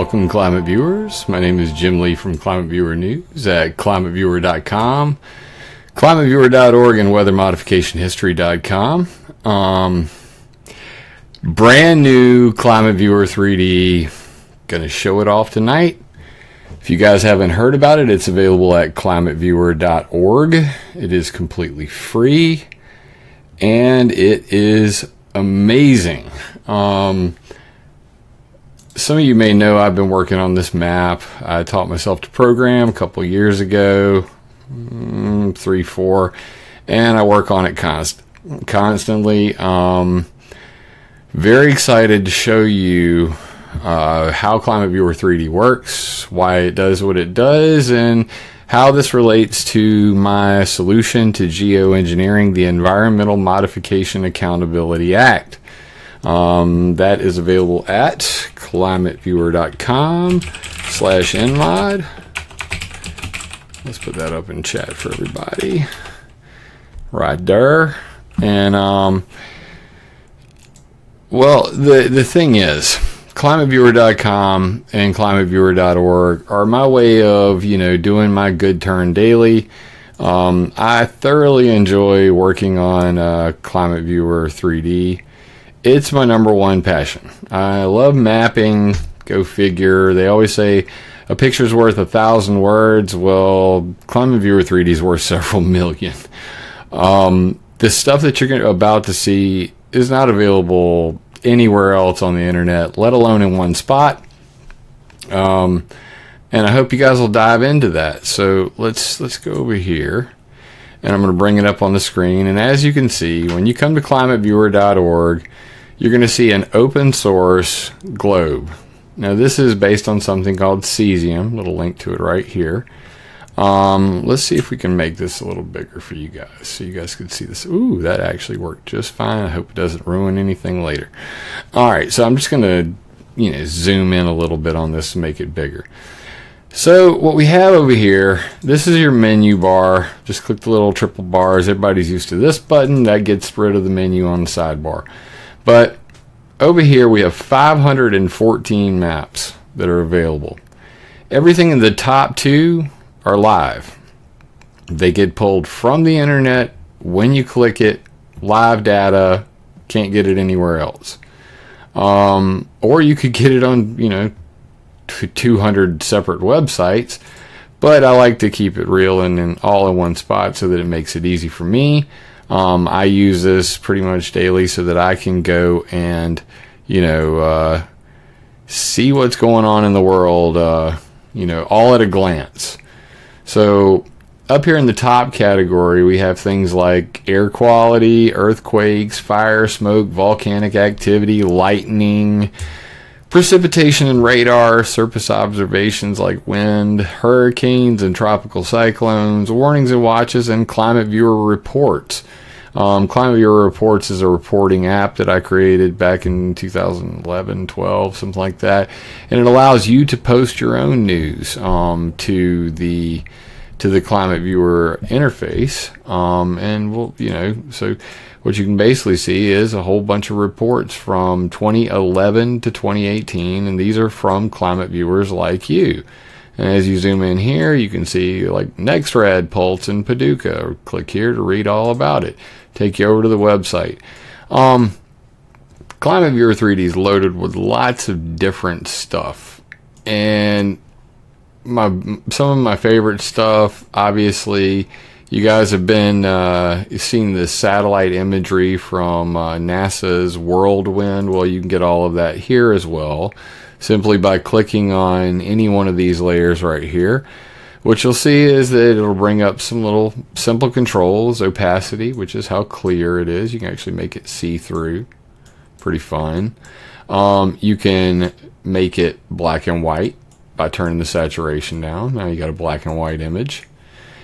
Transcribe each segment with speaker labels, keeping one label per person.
Speaker 1: Welcome, climate viewers. My name is Jim Lee from Climate Viewer News at climateviewer.com, climateviewer.org, and weathermodificationhistory.com. Um, brand new Climate Viewer 3D. Going to show it off tonight. If you guys haven't heard about it, it's available at climateviewer.org. It is completely free and it is amazing. Um, some of you may know I've been working on this map. I taught myself to program a couple years ago, mm, three, four, and I work on it const- constantly. Um, very excited to show you uh, how Climate Viewer 3D works, why it does what it does, and how this relates to my solution to geoengineering the Environmental Modification Accountability Act. Um, that is available at climateviewer.com slash nmod. Let's put that up in chat for everybody. Right there. And, um, well, the, the thing is, climateviewer.com and climateviewer.org are my way of, you know, doing my good turn daily. Um, I thoroughly enjoy working on uh, Climate Viewer 3D it's my number one passion. I love mapping. Go figure. They always say a picture's worth a thousand words. Well, Climate Viewer 3D is worth several million. Um, the stuff that you're about to see is not available anywhere else on the internet, let alone in one spot. Um, and I hope you guys will dive into that. So let's let's go over here, and I'm going to bring it up on the screen. And as you can see, when you come to climateviewer.org, you're going to see an open source globe. Now, this is based on something called Cesium. Little link to it right here. Um, let's see if we can make this a little bigger for you guys so you guys can see this. Ooh, that actually worked just fine. I hope it doesn't ruin anything later. All right, so I'm just going to, you know, zoom in a little bit on this and make it bigger. So what we have over here, this is your menu bar. Just click the little triple bars. Everybody's used to this button. That gets rid of the menu on the sidebar. But over here we have 514 maps that are available. Everything in the top two are live. They get pulled from the internet when you click it, live data, can't get it anywhere else. Um, or you could get it on, you know, 200 separate websites, but I like to keep it real and, and all in one spot so that it makes it easy for me um, I use this pretty much daily so that I can go and, you know, uh, see what's going on in the world, uh, you know, all at a glance. So, up here in the top category, we have things like air quality, earthquakes, fire, smoke, volcanic activity, lightning, precipitation and radar, surface observations like wind, hurricanes and tropical cyclones, warnings and watches, and climate viewer reports. Um, Climate Viewer Reports is a reporting app that I created back in 2011, 12, something like that, and it allows you to post your own news um, to the to the Climate Viewer interface, um, and we'll, you know, so what you can basically see is a whole bunch of reports from 2011 to 2018, and these are from climate viewers like you. And as you zoom in here, you can see like NexRad Pulse in Paducah. Click here to read all about it. Take you over to the website. Um, Climate Viewer 3D is loaded with lots of different stuff. And my some of my favorite stuff, obviously, you guys have been uh, seeing the satellite imagery from uh, NASA's Worldview. Well, you can get all of that here as well simply by clicking on any one of these layers right here. What you'll see is that it'll bring up some little simple controls, opacity, which is how clear it is. You can actually make it see through. Pretty fun. Um, you can make it black and white by turning the saturation down. Now you got a black and white image.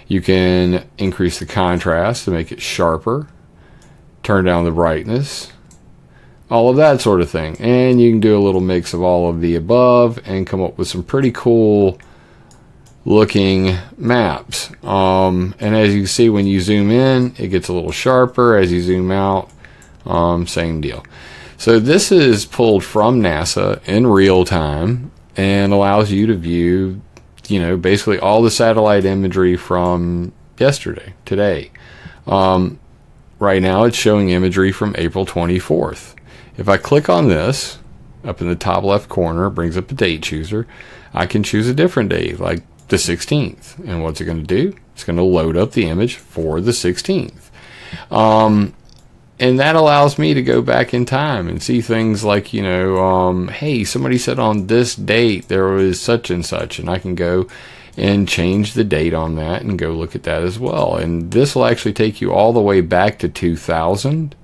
Speaker 1: You can increase the contrast to make it sharper. Turn down the brightness all of that sort of thing. And you can do a little mix of all of the above and come up with some pretty cool looking maps. Um, and as you see, when you zoom in, it gets a little sharper. As you zoom out, um, same deal. So this is pulled from NASA in real time. and allows you to view, you know, basically all the satellite imagery from yesterday, today. Um, right now, it's showing imagery from April 24th. If I click on this, up in the top left corner, it brings up a date chooser. I can choose a different date, like the 16th. And what's it going to do? It's going to load up the image for the 16th. Um, and that allows me to go back in time and see things like you know um, hey somebody said on this date there was such and such and i can go and change the date on that and go look at that as well and this will actually take you all the way back to 2000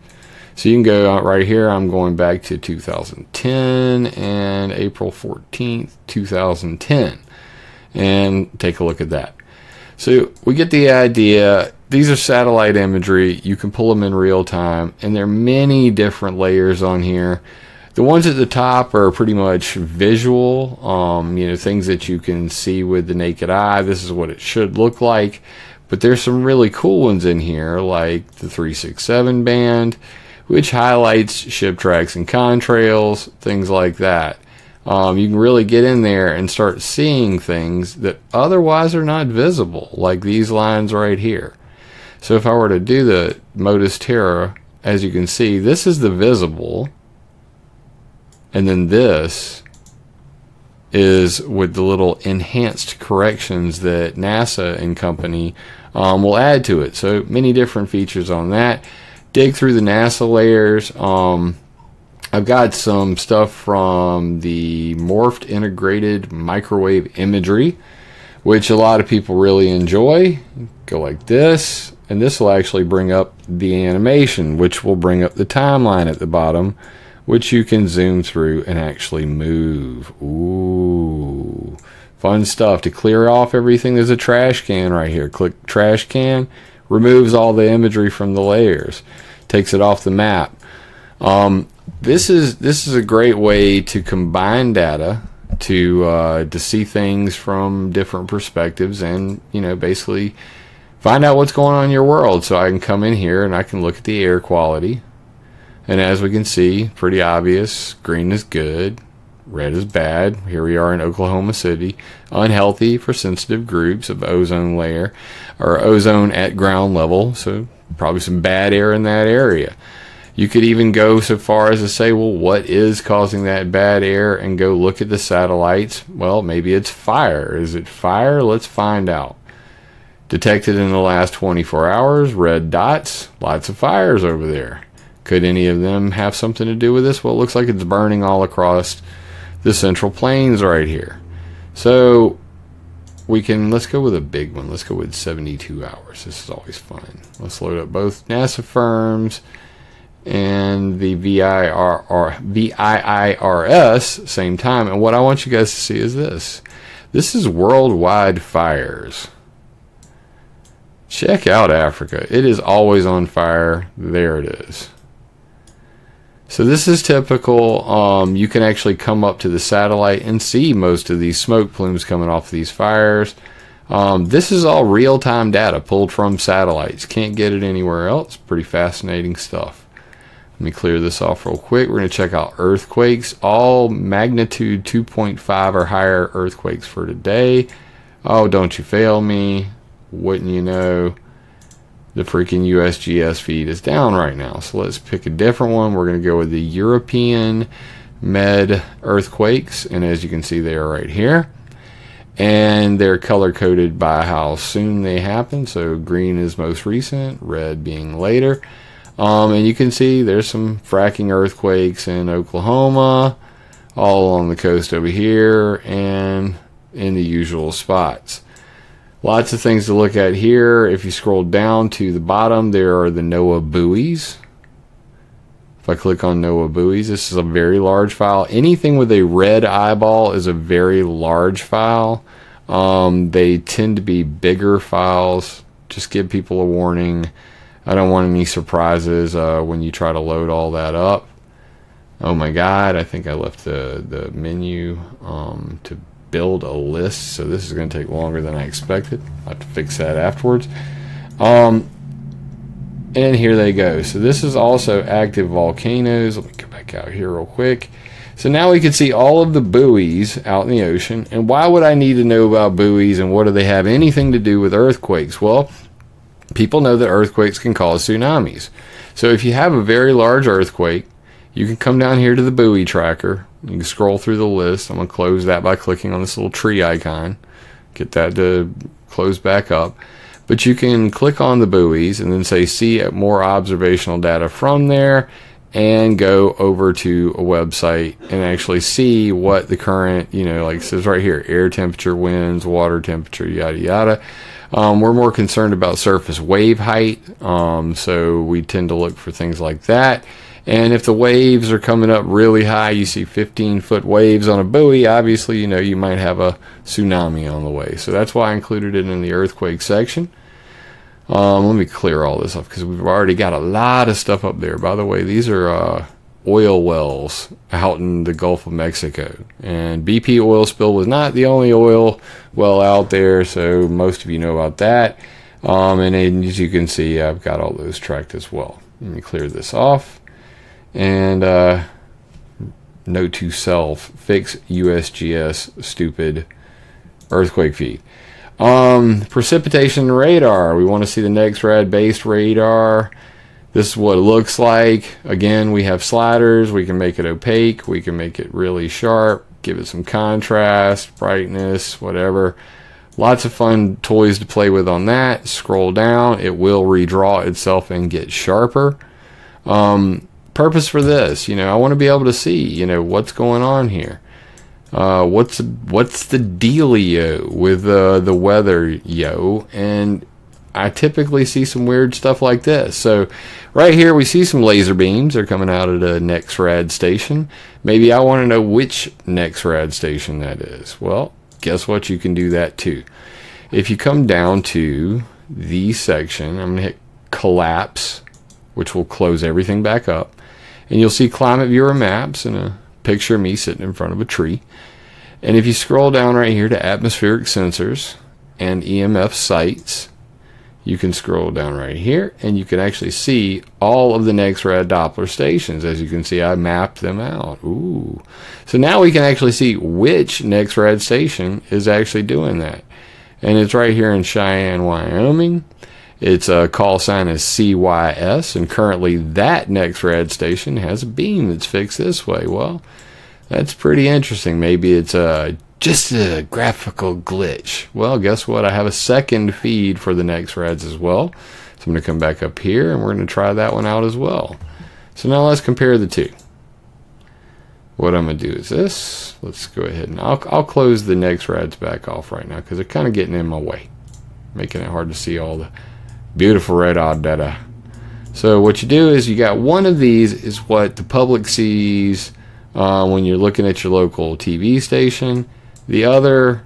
Speaker 1: so you can go right here i'm going back to 2010 and april 14th 2010 and take a look at that so we get the idea these are satellite imagery. You can pull them in real time, and there are many different layers on here. The ones at the top are pretty much visual, um, you know, things that you can see with the naked eye. This is what it should look like. But there's some really cool ones in here, like the 367 band, which highlights ship tracks and contrails, things like that. Um, you can really get in there and start seeing things that otherwise are not visible, like these lines right here. So if I were to do the MODIS Terra, as you can see, this is the visible, and then this is with the little enhanced corrections that NASA and company um, will add to it. So many different features on that. Dig through the NASA layers. Um, I've got some stuff from the morphed integrated microwave imagery, which a lot of people really enjoy. Go like this and this will actually bring up the animation, which will bring up the timeline at the bottom, which you can zoom through and actually move. Ooh, fun stuff. To clear off everything, there's a trash can right here. Click trash can, removes all the imagery from the layers, takes it off the map. Um, this is this is a great way to combine data to uh, to see things from different perspectives and you know basically find out what's going on in your world. So I can come in here and I can look at the air quality. And as we can see, pretty obvious green is good, red is bad. Here we are in Oklahoma City. Unhealthy for sensitive groups of ozone layer or ozone at ground level. So probably some bad air in that area. You could even go so far as to say, well, what is causing that bad air and go look at the satellites. Well, maybe it's fire. Is it fire? Let's find out. Detected in the last 24 hours, red dots, lots of fires over there. Could any of them have something to do with this? Well, it looks like it's burning all across the central plains right here. So we can, let's go with a big one. Let's go with 72 hours. This is always fun. Let's load up both NASA FIRMS and the VIR, VIIRS same time. And what I want you guys to see is this. This is worldwide fires. Check out Africa. It is always on fire. There it is. So this is typical. Um, you can actually come up to the satellite and see most of these smoke plumes coming off these fires. Um, this is all real-time data pulled from satellites. Can't get it anywhere else. Pretty fascinating stuff. Let me clear this off real quick. We're going to check out earthquakes. All magnitude 2.5 or higher earthquakes for today. Oh, don't you fail me wouldn't you know, the freaking USGS feed is down right now. So let's pick a different one. We're going to go with the European Med earthquakes. And as you can see, they are right here. And they're color coded by how soon they happen. So green is most recent, red being later. Um, and you can see there's some fracking earthquakes in Oklahoma, all along the coast over here, and in the usual spots. Lots of things to look at here. If you scroll down to the bottom, there are the NOAA buoys. If I click on NOAA buoys, this is a very large file. Anything with a red eyeball is a very large file. Um, they tend to be bigger files. Just give people a warning. I don't want any surprises uh, when you try to load all that up. Oh my god, I think I left the, the menu um, to build a list, so this is going to take longer than I expected. i have to fix that afterwards. Um, and here they go. So this is also active volcanoes. Let me go back out here real quick. So now we can see all of the buoys out in the ocean. And why would I need to know about buoys and what do they have anything to do with earthquakes? Well, people know that earthquakes can cause tsunamis. So if you have a very large earthquake, you can come down here to the buoy tracker. You can scroll through the list. I'm going to close that by clicking on this little tree icon. Get that to close back up. But you can click on the buoys and then say see more observational data from there and go over to a website and actually see what the current, you know, like says right here, air temperature, winds, water temperature, yada yada. Um, we're more concerned about surface wave height, um, so we tend to look for things like that. And if the waves are coming up really high, you see 15 foot waves on a buoy, obviously, you know, you might have a tsunami on the way. So that's why I included it in the earthquake section. Um, let me clear all this up because we've already got a lot of stuff up there. By the way, these are uh, oil wells out in the Gulf of Mexico. And BP oil spill was not the only oil well out there, so most of you know about that. Um, and as you can see, I've got all those tracked as well. Let me clear this off. And uh, note to self fix USGS stupid earthquake feed. Um, precipitation radar. We want to see the NEXRAD based radar. This is what it looks like. Again, we have sliders. We can make it opaque. We can make it really sharp. Give it some contrast, brightness, whatever. Lots of fun toys to play with on that. Scroll down. It will redraw itself and get sharper. Um, purpose for this, you know, I want to be able to see, you know, what's going on here. Uh, what's what's the dealio with uh, the weather, yo? And I typically see some weird stuff like this. So, right here we see some laser beams. They're coming out at a NEXRAD station. Maybe I want to know which NEXRAD station that is. Well, guess what? You can do that too. If you come down to the section, I'm going to hit collapse, which will close everything back up, and you'll see climate viewer maps and a picture of me sitting in front of a tree. And if you scroll down right here to atmospheric sensors and EMF sites, you can scroll down right here and you can actually see all of the NEXRAD Doppler stations. As you can see, I mapped them out. Ooh. So now we can actually see which NEXRAD station is actually doing that. And it's right here in Cheyenne, Wyoming. Its uh, call sign is CYS, and currently that NEXRAD station has a beam that's fixed this way. Well, that's pretty interesting. Maybe it's uh, just a graphical glitch. Well, guess what? I have a second feed for the NEXRADs as well. So I'm going to come back up here, and we're going to try that one out as well. So now let's compare the two. What I'm going to do is this. Let's go ahead and I'll, I'll close the NEXRADs back off right now because they're kind of getting in my way, making it hard to see all the Beautiful red odd data. So what you do is you got one of these is what the public sees uh, when you're looking at your local TV station. The other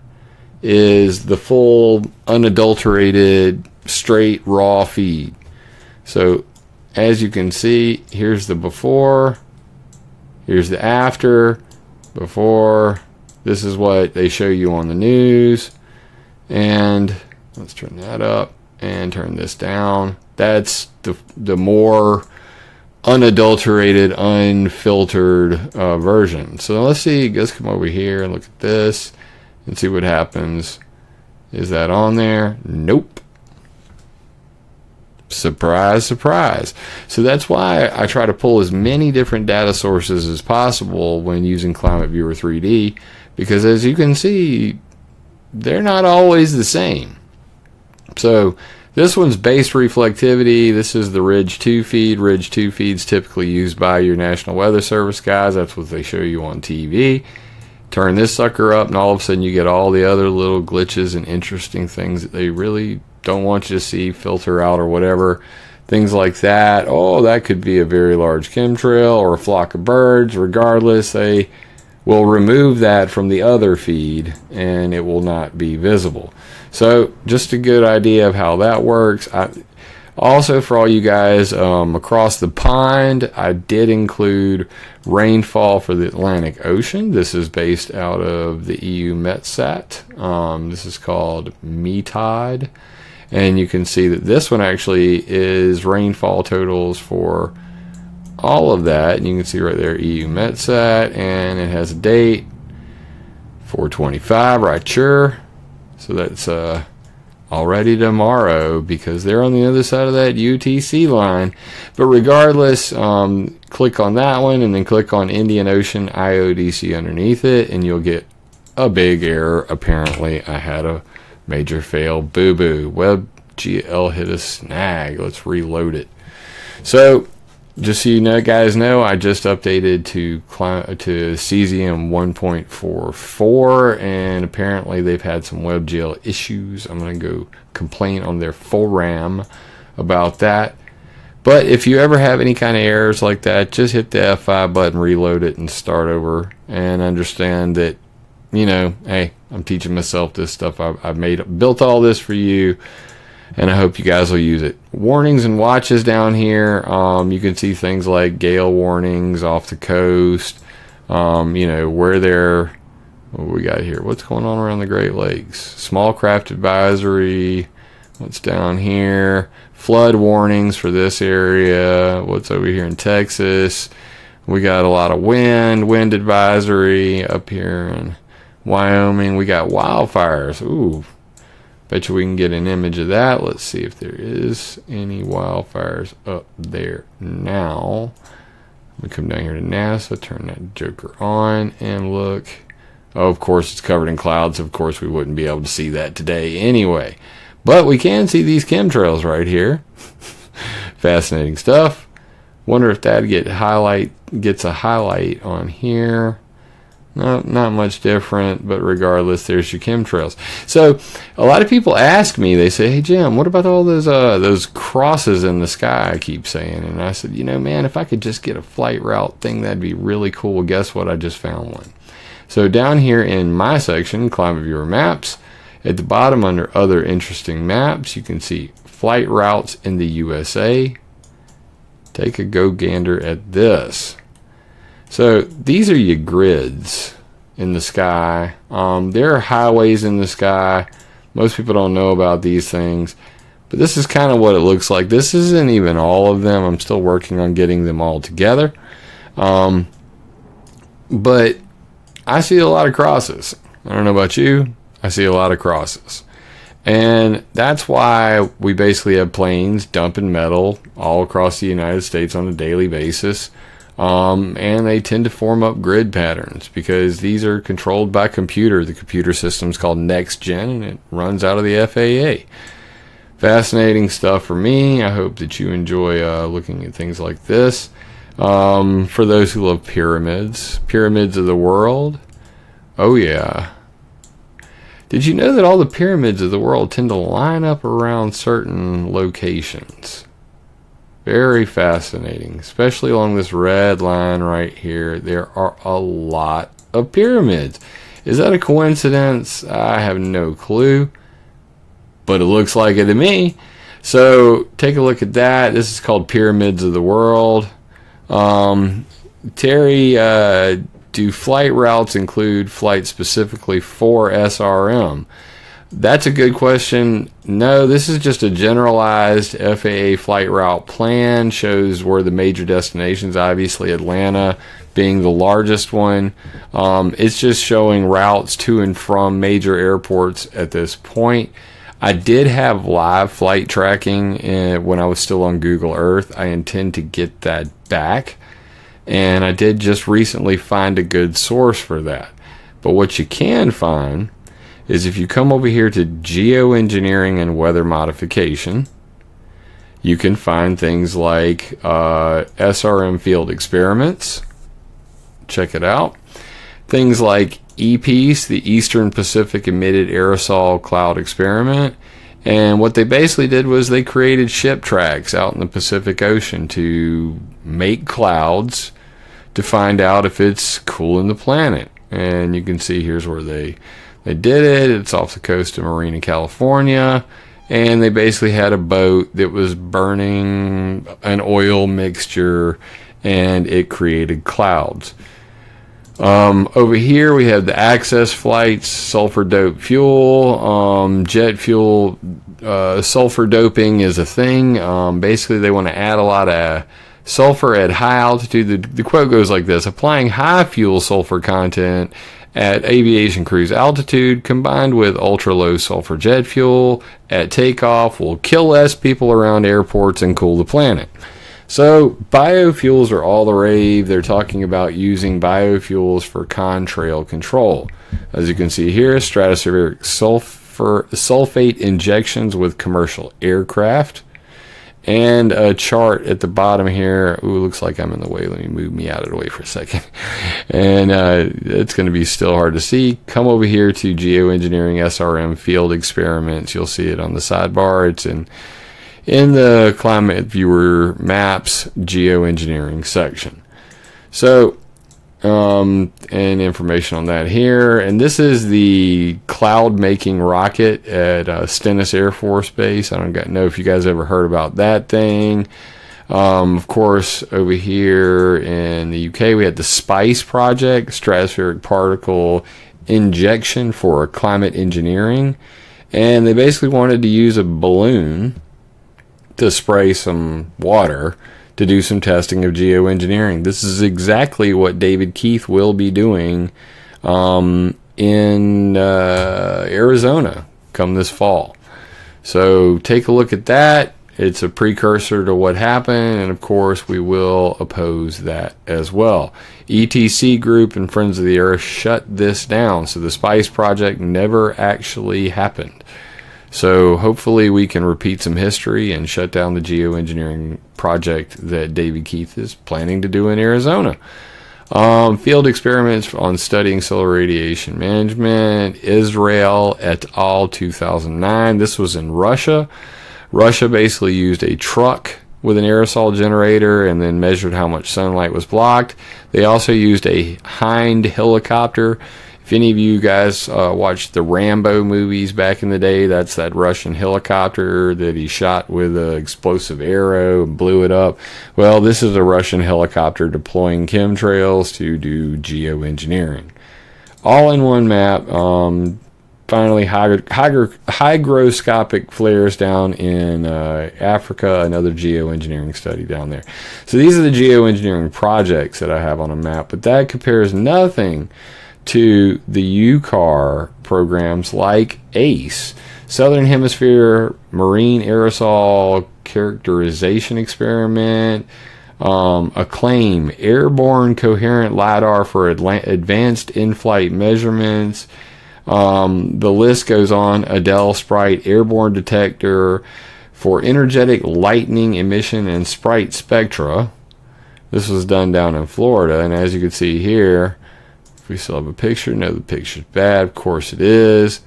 Speaker 1: is the full unadulterated straight raw feed. So as you can see, here's the before, here's the after, before. This is what they show you on the news. And let's turn that up and turn this down. That's the the more unadulterated, unfiltered uh, version. So let's see. Let's come over here and look at this and see what happens. Is that on there? Nope. Surprise, surprise. So that's why I try to pull as many different data sources as possible when using Climate Viewer 3D, because as you can see, they're not always the same. So this one's base reflectivity. This is the Ridge 2 feed. Ridge 2 feed's typically used by your National Weather Service guys. That's what they show you on TV. Turn this sucker up, and all of a sudden you get all the other little glitches and interesting things that they really don't want you to see, filter out, or whatever. Things like that. Oh, that could be a very large chemtrail or a flock of birds. Regardless, they will remove that from the other feed and it will not be visible. So, just a good idea of how that works. I, also, for all you guys um, across the pond, I did include rainfall for the Atlantic Ocean. This is based out of the EUMETSAT. Um, this is called METOD. And you can see that this one actually is rainfall totals for all of that. And you can see right there EUMETSAT, and it has a date 425, right? Sure. So that's uh, already tomorrow because they're on the other side of that UTC line. But regardless, um, click on that one and then click on Indian Ocean IODC underneath it, and you'll get a big error. Apparently, I had a major fail. Boo boo. WebGL hit a snag. Let's reload it. So just so you know, guys know, I just updated to to cesium 1.44, and apparently they've had some WebGL issues. I'm going to go complain on their full RAM about that. But if you ever have any kind of errors like that, just hit the F5 button, reload it, and start over. And understand that, you know, hey, I'm teaching myself this stuff. I've, I've made built all this for you and I hope you guys will use it. Warnings and watches down here. Um, you can see things like gale warnings off the coast. Um, you know where they're. What we got here? What's going on around the Great Lakes? Small craft advisory. What's down here? Flood warnings for this area. What's over here in Texas? We got a lot of wind, wind advisory up here in Wyoming. We got wildfires. Ooh, Bet you we can get an image of that. Let's see if there is any wildfires up there now. We come down here to NASA, turn that joker on, and look. Oh, of course, it's covered in clouds. Of course, we wouldn't be able to see that today anyway. But we can see these chemtrails right here. Fascinating stuff. Wonder if that get highlight gets a highlight on here. Not, not much different, but regardless, there's your chemtrails. So, a lot of people ask me, they say, "Hey Jim, what about all those uh, those crosses in the sky?" I keep saying, and I said, "You know, man, if I could just get a flight route thing, that'd be really cool." Well, guess what? I just found one. So down here in my section, Climate Viewer Maps, at the bottom under Other Interesting Maps, you can see flight routes in the USA. Take a go gander at this. So these are your grids in the sky. Um, there are highways in the sky. Most people don't know about these things, but this is kind of what it looks like. This isn't even all of them. I'm still working on getting them all together. Um, but I see a lot of crosses. I don't know about you. I see a lot of crosses. And that's why we basically have planes dumping metal all across the United States on a daily basis. Um, and they tend to form up grid patterns because these are controlled by computer. The computer system is called NextGen and it runs out of the FAA. Fascinating stuff for me. I hope that you enjoy uh, looking at things like this. Um, for those who love pyramids, pyramids of the world. Oh, yeah. Did you know that all the pyramids of the world tend to line up around certain locations? Very fascinating, especially along this red line right here. There are a lot of pyramids. Is that a coincidence? I have no clue, but it looks like it to me. So take a look at that. This is called Pyramids of the World. Um, Terry, uh, do flight routes include flights specifically for SRM? That's a good question. No, this is just a generalized FAA flight route plan. Shows where the major destinations, obviously Atlanta being the largest one. Um, it's just showing routes to and from major airports at this point. I did have live flight tracking in, uh, when I was still on Google Earth. I intend to get that back. And I did just recently find a good source for that. But what you can find is if you come over here to geoengineering and weather modification, you can find things like uh, SRM field experiments. Check it out. Things like EPEACE, the Eastern Pacific Emitted Aerosol Cloud Experiment. And what they basically did was they created ship tracks out in the Pacific Ocean to make clouds to find out if it's cooling the planet. And you can see here's where they they did it. It's off the coast of Marina, California. And they basically had a boat that was burning an oil mixture and it created clouds. Um, over here we have the access flights, sulfur dope fuel, um, jet fuel. Uh, sulfur doping is a thing. Um, basically, they want to add a lot of sulfur at high altitude. The, the quote goes like this Applying high fuel sulfur content at aviation cruise altitude combined with ultra low sulfur jet fuel at takeoff will kill less people around airports and cool the planet. So, biofuels are all the rave. They're talking about using biofuels for contrail control. As you can see here, stratospheric sulfur, sulfate injections with commercial aircraft and a chart at the bottom here. Ooh, looks like I'm in the way. Let me move me out of the way for a second. And uh, it's going to be still hard to see. Come over here to Geoengineering SRM Field Experiments. You'll see it on the sidebar. It's in in the Climate Viewer Maps Geoengineering section. So um, and information on that here. And this is the cloud making rocket at uh, Stennis Air Force Base. I don't know if you guys ever heard about that thing. Um, of course, over here in the UK, we had the SPICE project, stratospheric particle injection for climate engineering. And they basically wanted to use a balloon to spray some water to do some testing of geoengineering. This is exactly what David Keith will be doing um, in uh, Arizona come this fall. So take a look at that. It's a precursor to what happened, and of course, we will oppose that as well. ETC Group and Friends of the Earth shut this down, so the SPICE project never actually happened. So hopefully we can repeat some history and shut down the geoengineering project that David Keith is planning to do in Arizona. Um, field experiments on studying solar radiation management, Izrael et al. 2009. This was in Russia. Russia basically used a truck with an aerosol generator and then measured how much sunlight was blocked. They also used a Hind helicopter if any of you guys uh, watched the Rambo movies back in the day, that's that Russian helicopter that he shot with an explosive arrow and blew it up. Well, this is a Russian helicopter deploying chemtrails to do geoengineering. All in one map. Um, finally, hygroscopic flares down in uh, Africa, another geoengineering study down there. So these are the geoengineering projects that I have on a map, but that compares nothing to the UCAR programs like ACE, Southern Hemisphere Marine Aerosol Characterization Experiment, um, Acclaim, Airborne Coherent LIDAR for advanced in flight measurements. Um, the list goes on. Adele Sprite Airborne Detector for energetic lightning emission and sprite spectra. This was done down in Florida, and as you can see here, we still have a picture. No, the picture's bad. Of course it is.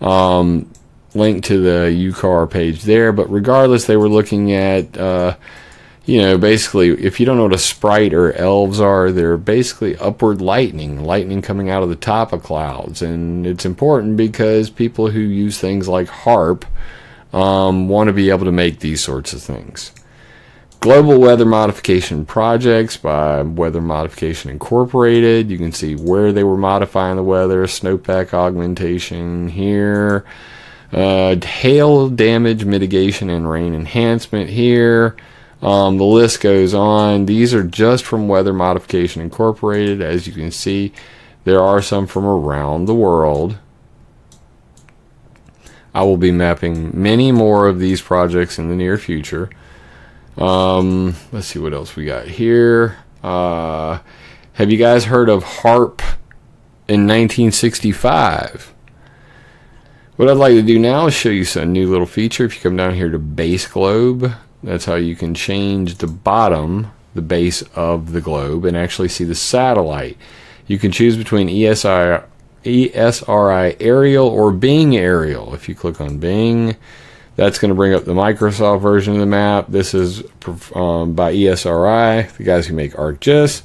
Speaker 1: Um, link to the UCAR page there. But regardless, they were looking at, uh, you know, basically, if you don't know what a sprite or elves are, they're basically upward lightning, lightning coming out of the top of clouds. And it's important because people who use things like HAARP um, want to be able to make these sorts of things. Global Weather Modification Projects by Weather Modification Incorporated. You can see where they were modifying the weather, snowpack augmentation here, uh, hail damage mitigation and rain enhancement here. Um, the list goes on. These are just from Weather Modification Incorporated. As you can see, there are some from around the world. I will be mapping many more of these projects in the near future. Um, let's see what else we got here. Uh, have you guys heard of Harp in 1965? What I'd like to do now is show you some new little feature. If you come down here to base globe, that's how you can change the bottom, the base of the globe, and actually see the satellite. You can choose between ESI, ESRI aerial or Bing aerial. If you click on Bing, that's going to bring up the Microsoft version of the map. This is um, by ESRI, the guys who make ArcGIS.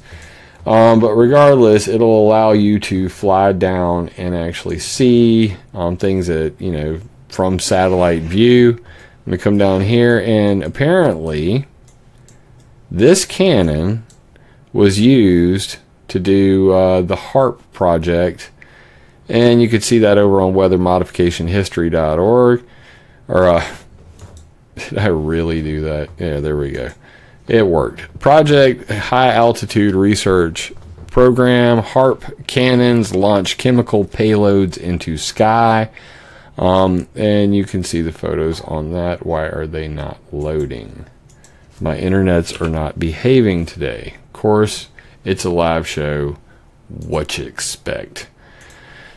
Speaker 1: Um, but regardless, it'll allow you to fly down and actually see um, things that, you know, from satellite view. I'm going to come down here, and apparently, this cannon was used to do uh, the HARP project. And you can see that over on weathermodificationhistory.org. Or, uh, did I really do that? Yeah, there we go. It worked. Project High Altitude Research Program HARP cannons launch chemical payloads into sky. Um, and you can see the photos on that. Why are they not loading? My internets are not behaving today. Of course, it's a live show. What you expect?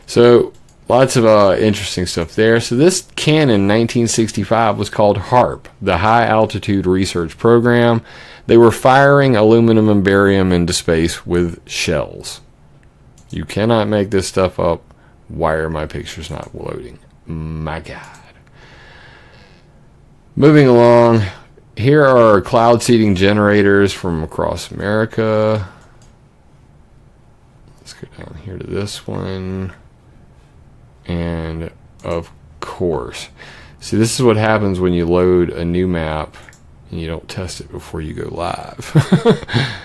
Speaker 1: So lots of uh, interesting stuff there. So this cannon, 1965, was called HARP, the High Altitude Research Program. They were firing aluminum and barium into space with shells. You cannot make this stuff up. Why are my pictures not loading? My God. Moving along, here are cloud seeding generators from across America. Let's go down here to this one. And of course, see, this is what happens when you load a new map and you don't test it before you go live.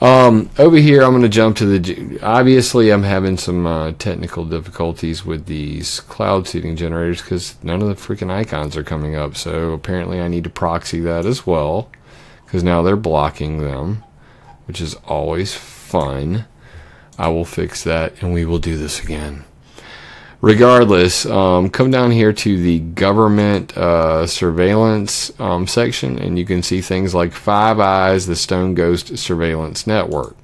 Speaker 1: um, over here, I'm going to jump to the. Obviously, I'm having some uh, technical difficulties with these cloud seeding generators because none of the freaking icons are coming up. So apparently, I need to proxy that as well because now they're blocking them, which is always fun. I will fix that and we will do this again regardless, um, come down here to the government uh, surveillance um, section, and you can see things like Five Eyes, the Stone Ghost Surveillance Network.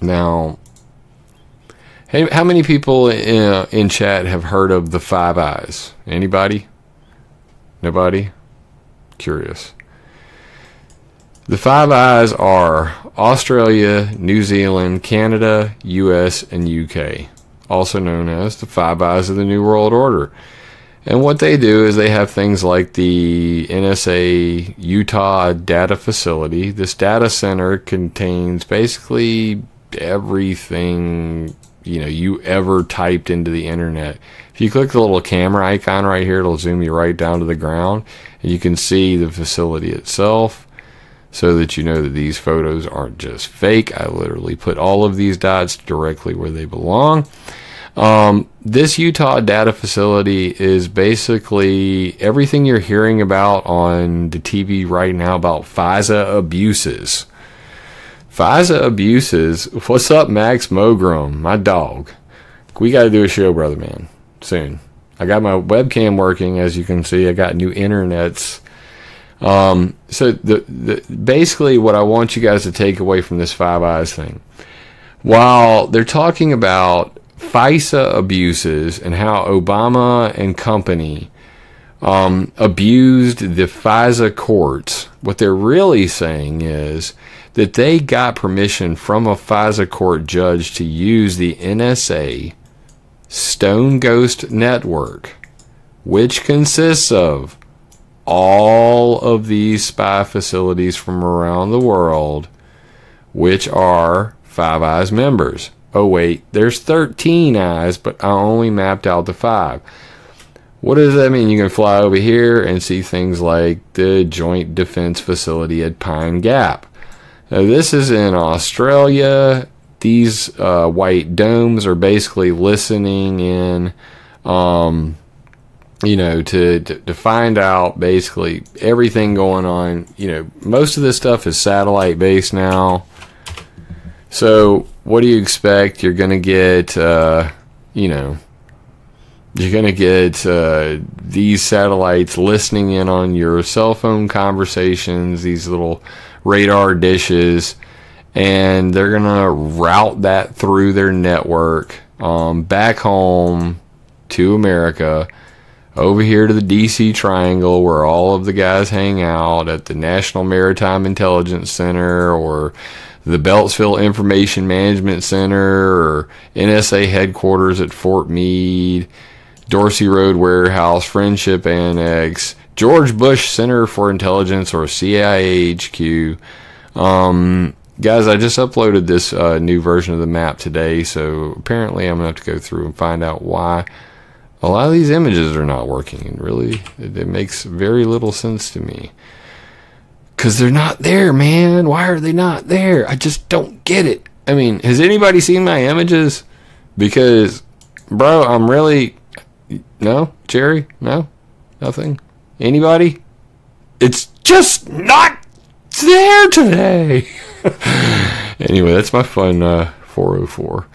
Speaker 1: Now, hey, how many people in, uh, in chat have heard of the Five Eyes? Anybody? Nobody? Curious. The Five Eyes are Australia, New Zealand, Canada, US, and UK also known as the Five Eyes of the New World Order. And what they do is they have things like the NSA Utah Data Facility. This data center contains basically everything you know you ever typed into the internet. If you click the little camera icon right here, it'll zoom you right down to the ground, and you can see the facility itself, so that you know that these photos aren't just fake. I literally put all of these dots directly where they belong. Um, this Utah data facility is basically everything you're hearing about on the TV right now about FISA abuses. FISA abuses. What's up, Max Mogrum, my dog? We got to do a show, brother man, soon. I got my webcam working, as you can see. I got new internets. Um, so the, the basically, what I want you guys to take away from this Five Eyes thing, while they're talking about FISA abuses and how Obama and company um, abused the FISA courts, what they're really saying is that they got permission from a FISA court judge to use the NSA Stone Ghost Network, which consists of all of these spy facilities from around the world, which are Five Eyes members oh wait, there's 13 eyes, but I only mapped out the five. What does that mean? You can fly over here and see things like the Joint Defense Facility at Pine Gap. Now, this is in Australia. These uh, white domes are basically listening in, um, you know, to, to, to find out basically everything going on. You know, most of this stuff is satellite based now. So what do you expect? You're going to get, uh, you know, you're going to get uh, these satellites listening in on your cell phone conversations, these little radar dishes, and they're going to route that through their network um, back home to America, over here to the DC Triangle where all of the guys hang out at the National Maritime Intelligence Center or the Beltsville Information Management Center or NSA headquarters at Fort Meade, Dorsey Road Warehouse, Friendship Annex, George Bush Center for Intelligence or CIA HQ. Um, guys, I just uploaded this uh, new version of the map today, so apparently I'm going to have to go through and find out why a lot of these images are not working. And really, it, it makes very little sense to me. Because they're not there, man. Why are they not there? I just don't get it. I mean, has anybody seen my images? Because, bro, I'm really. No? Jerry? No? Nothing? Anybody? It's just not there today. anyway, that's my fun uh, 404.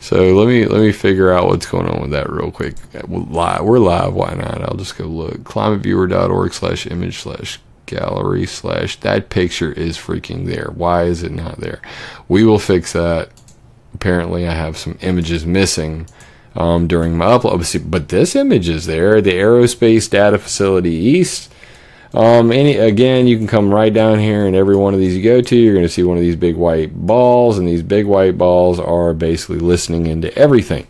Speaker 1: So let me let me figure out what's going on with that real quick. We're live. Why not? I'll just go look. Climateviewer.org slash image slash gallery slash that picture is freaking there. Why is it not there? We will fix that. Apparently, I have some images missing um, during my upload. But this image is there. The Aerospace Data Facility East. Um, any again, you can come right down here, and every one of these you go to, you're going to see one of these big white balls, and these big white balls are basically listening into everything.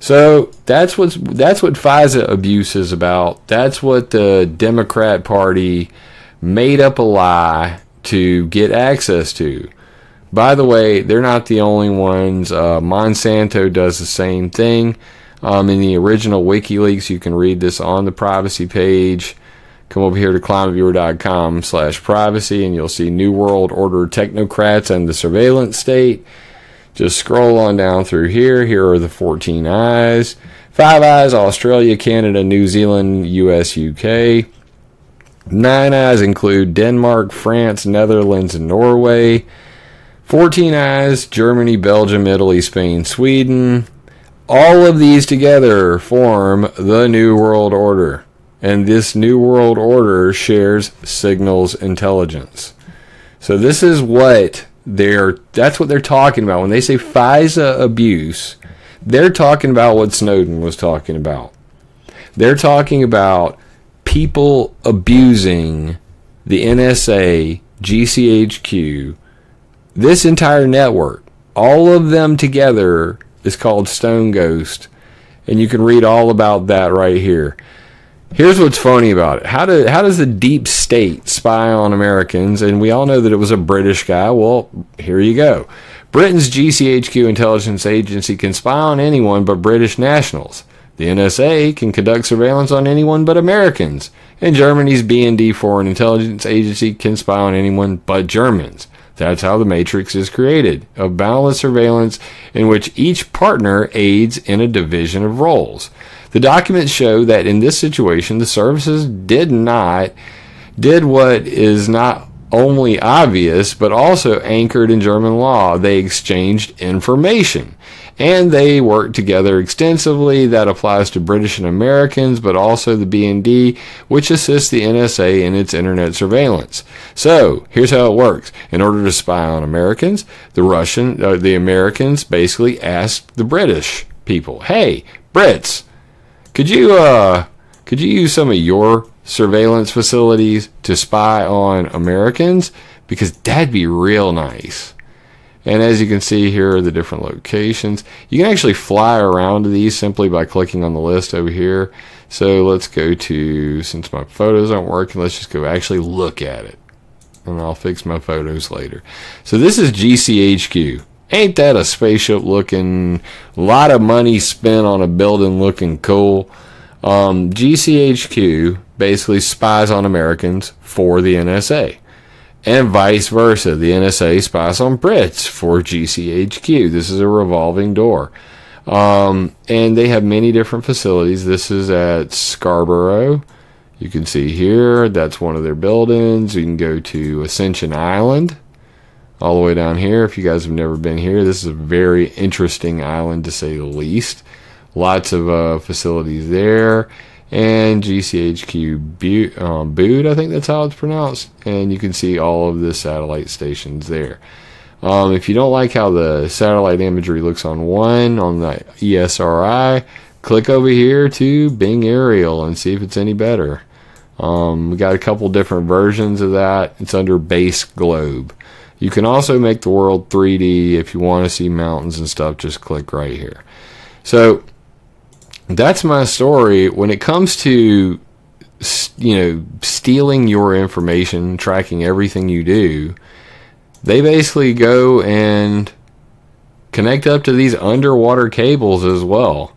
Speaker 1: So that's what's that's what FISA abuse is about. That's what the Democrat Party made up a lie to get access to. By the way, they're not the only ones. Uh, Monsanto does the same thing. Um, in the original WikiLeaks, you can read this on the privacy page come over here to climateviewer.com slash privacy and you'll see New World Order technocrats and the surveillance state. Just scroll on down through here. Here are the 14 eyes. Five eyes, Australia, Canada, New Zealand, US, UK. Nine eyes include Denmark, France, Netherlands, and Norway. 14 eyes, Germany, Belgium, Italy, Spain, Sweden. All of these together form the New World Order and this new world order shares signals intelligence. So this is what they're that's what they're talking about when they say FISA abuse. They're talking about what Snowden was talking about. They're talking about people abusing the NSA, GCHQ, this entire network. All of them together is called Stone Ghost, and you can read all about that right here. Here's what's funny about it. How do how does the deep state spy on Americans? And we all know that it was a British guy. Well, here you go. Britain's GCHQ intelligence agency can spy on anyone but British nationals. The NSA can conduct surveillance on anyone but Americans. And Germany's BND foreign intelligence agency can spy on anyone but Germans. That's how the matrix is created, of boundless surveillance in which each partner aids in a division of roles. The documents show that in this situation, the services did not did what is not only obvious but also anchored in German law. They exchanged information and they worked together extensively. That applies to British and Americans, but also the BND, which assists the NSA in its internet surveillance. So here's how it works: in order to spy on Americans, the Russian, uh, the Americans basically asked the British people, "Hey, Brits." Could you uh could you use some of your surveillance facilities to spy on Americans? Because that'd be real nice. And as you can see here are the different locations. You can actually fly around to these simply by clicking on the list over here. So let's go to, since my photos aren't working, let's just go actually look at it. And I'll fix my photos later. So this is GCHQ. Ain't that a spaceship looking? A lot of money spent on a building looking cool. Um, GCHQ basically spies on Americans for the NSA, and vice versa. The NSA spies on Brits for GCHQ. This is a revolving door. Um, and they have many different facilities. This is at Scarborough. You can see here, that's one of their buildings. You can go to Ascension Island all the way down here. If you guys have never been here, this is a very interesting island to say the least. Lots of uh, facilities there. And GCHQ Bude, um, I think that's how it's pronounced. And you can see all of the satellite stations there. Um, if you don't like how the satellite imagery looks on one, on the ESRI, click over here to Bing Aerial and see if it's any better. Um, we got a couple different versions of that. It's under Base Globe. You can also make the world 3D if you want to see mountains and stuff. Just click right here. So that's my story. When it comes to you know stealing your information, tracking everything you do, they basically go and connect up to these underwater cables as well.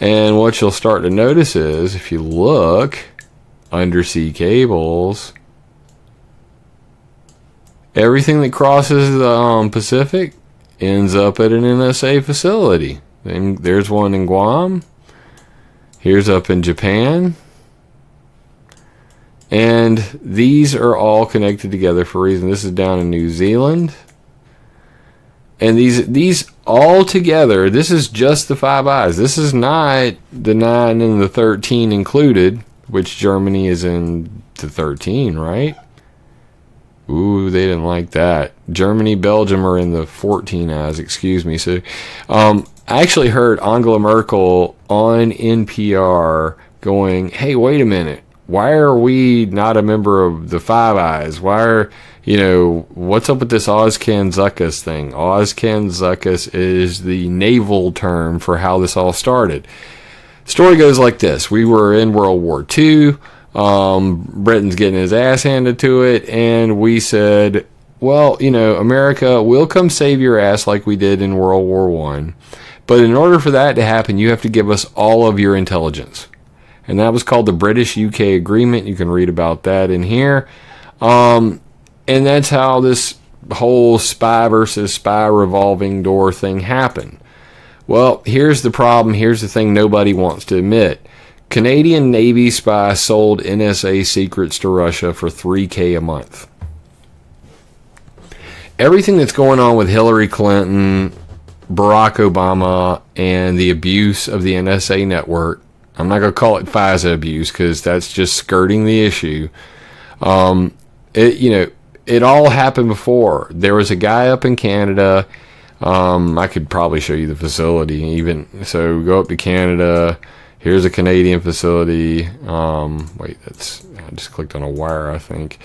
Speaker 1: And what you'll start to notice is if you look undersea cables, everything that crosses the um, Pacific ends up at an NSA facility. Then there's one in Guam. Here's up in Japan. And these are all connected together for a reason. This is down in New Zealand. And these these all together, this is just the five eyes. This is not the nine and the thirteen included, which Germany is in the thirteen, right? Ooh, they didn't like that. Germany, Belgium are in the 14 eyes, excuse me. So, um, I actually heard Angela Merkel on NPR going, hey, wait a minute. Why are we not a member of the Five Eyes? Why are, you know, what's up with this Ozcan Zuckus thing? Ozcan Zuckus is the naval term for how this all started. Story goes like this We were in World War II. Um, Britain's getting his ass handed to it, and we said, well, you know, America, we'll come save your ass like we did in World War One. But in order for that to happen, you have to give us all of your intelligence and that was called the British UK Agreement. You can read about that in here. Um, and that's how this whole spy versus spy revolving door thing happened. Well, here's the problem. Here's the thing nobody wants to admit. Canadian Navy spy sold NSA secrets to Russia for 3K a month. Everything that's going on with Hillary Clinton, Barack Obama, and the abuse of the NSA network I'm not going to call it FISA abuse because that's just skirting the issue. Um, it, you know, it all happened before. There was a guy up in Canada. Um, I could probably show you the facility even. So go up to Canada. Here's a Canadian facility. Um, wait, that's I just clicked on a wire. I think.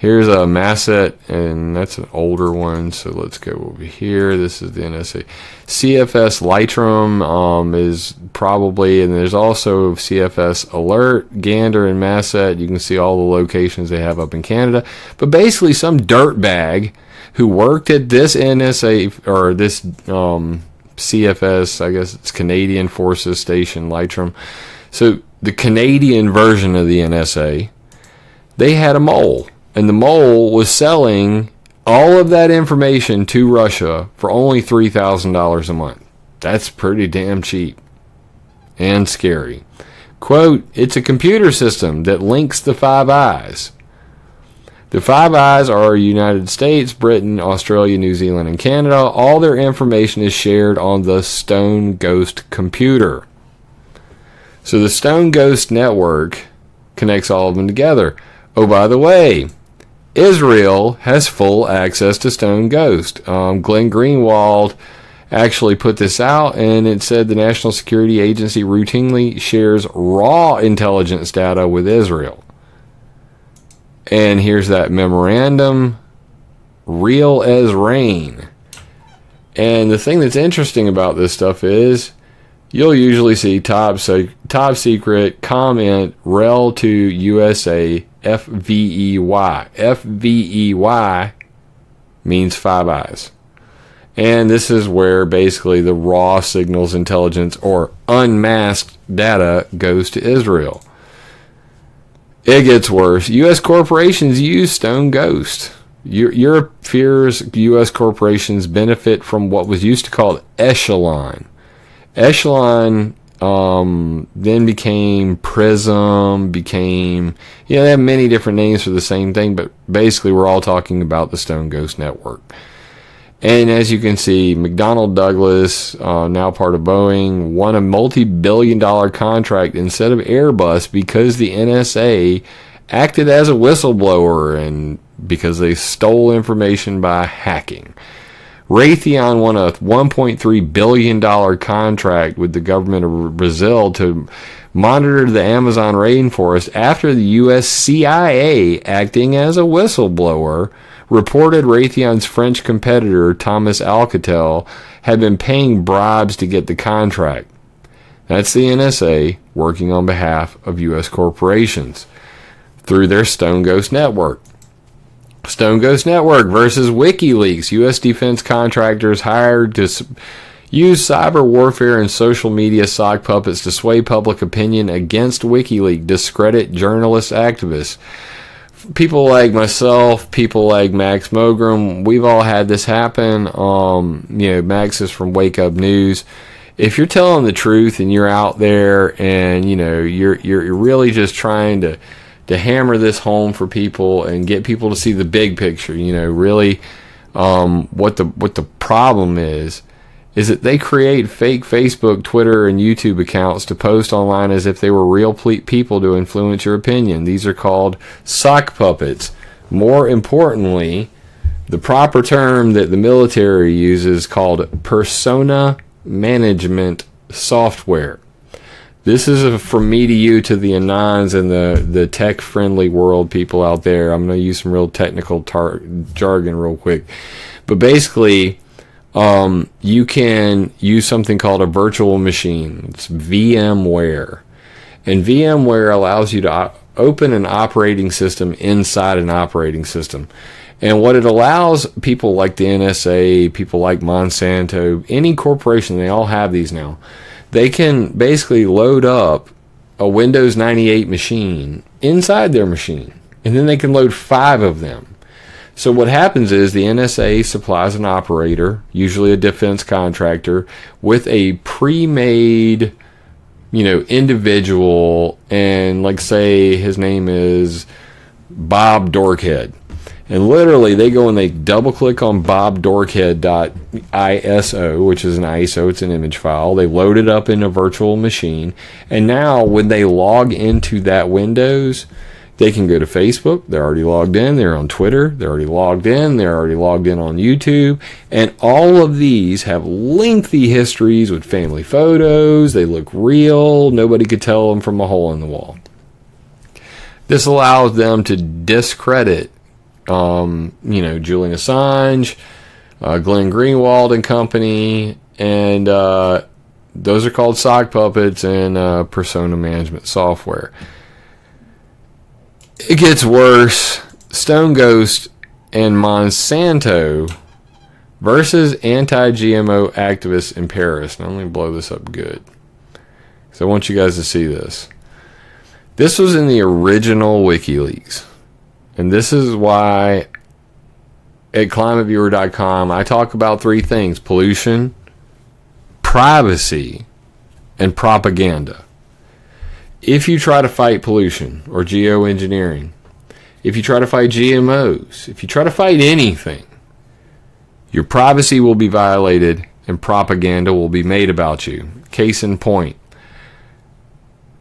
Speaker 1: Here's a Masset, and that's an older one. So let's go over here. This is the NSA. CFS Leitrim um, is probably, and there's also CFS Alert, Gander, and Masset. You can see all the locations they have up in Canada. But basically, some dirtbag who worked at this NSA or this um, CFS, I guess it's Canadian Forces Station Leitrim. So the Canadian version of the NSA, they had a mole and the mole was selling all of that information to Russia for only $3,000 a month. That's pretty damn cheap and scary. Quote, it's a computer system that links the Five Eyes. The Five Eyes are United States, Britain, Australia, New Zealand, and Canada. All their information is shared on the Stone Ghost computer. So the Stone Ghost network connects all of them together. Oh, by the way, Israel has full access to Stone Ghost. Um, Glenn Greenwald actually put this out, and it said the National Security Agency routinely shares raw intelligence data with Israel. And here's that memorandum real as rain. And the thing that's interesting about this stuff is you'll usually see top so top secret comment rel to USA F V E Y. F V E Y means five eyes. And this is where basically the raw signals intelligence or unmasked data goes to Israel. It gets worse. U.S. corporations use Stone Ghost. Europe fears U.S. corporations benefit from what was used to called Echelon. Echelon um, then became Prism, became, you know, they have many different names for the same thing, but basically we're all talking about the Stone Ghost Network. And as you can see, McDonnell Douglas, uh, now part of Boeing, won a multi billion dollar contract instead of Airbus because the NSA acted as a whistleblower and because they stole information by hacking. Raytheon won a $1.3 billion contract with the government of Brazil to monitor the Amazon rainforest after the U.S. CIA, acting as a whistleblower, reported Raytheon's French competitor, Thomas Alcatel, had been paying bribes to get the contract. That's the NSA working on behalf of U.S. corporations through their Stone Ghost network. Stone Ghost Network versus WikiLeaks. U.S. defense contractors hired to use cyber warfare and social media sock puppets to sway public opinion against WikiLeaks, discredit journalists, activists. People like myself, people like Max Mogram, we've all had this happen. Um, you know, Max is from Wake Up News. If you're telling the truth and you're out there and you know you're you're really just trying to to hammer this home for people and get people to see the big picture. You know, really, um, what the what the problem is is that they create fake Facebook, Twitter, and YouTube accounts to post online as if they were real ple- people to influence your opinion. These are called sock puppets. More importantly, the proper term that the military uses called persona management software. This is a, from me to you to the anons and the, the tech friendly world people out there. I'm going to use some real technical tar- jargon real quick. But basically, um, you can use something called a virtual machine. It's VMware. And VMware allows you to op- open an operating system inside an operating system. And what it allows people like the NSA, people like Monsanto, any corporation, they all have these now. They can basically load up a Windows 98 machine inside their machine. And then they can load five of them. So what happens is the NSA supplies an operator, usually a defense contractor, with a pre-made, you know, individual, and like say his name is Bob Dorkhead. And literally, they go and they double click on bobdorkhead.iso, which is an ISO, it's an image file. They load it up in a virtual machine. And now, when they log into that Windows, they can go to Facebook. They're already logged in. They're on Twitter. They're already logged in. They're already logged in on YouTube. And all of these have lengthy histories with family photos. They look real. Nobody could tell them from a hole in the wall. This allows them to discredit um, you know, Julian Assange, uh, Glenn Greenwald and company, and uh, those are called sock puppets and uh, persona management software. It gets worse. Stone Ghost and Monsanto versus anti-GMO activists in Paris. Now let me blow this up good, because I want you guys to see this. This was in the original WikiLeaks. And this is why at climateviewer.com I talk about three things pollution, privacy, and propaganda. If you try to fight pollution or geoengineering, if you try to fight GMOs, if you try to fight anything, your privacy will be violated and propaganda will be made about you. Case in point.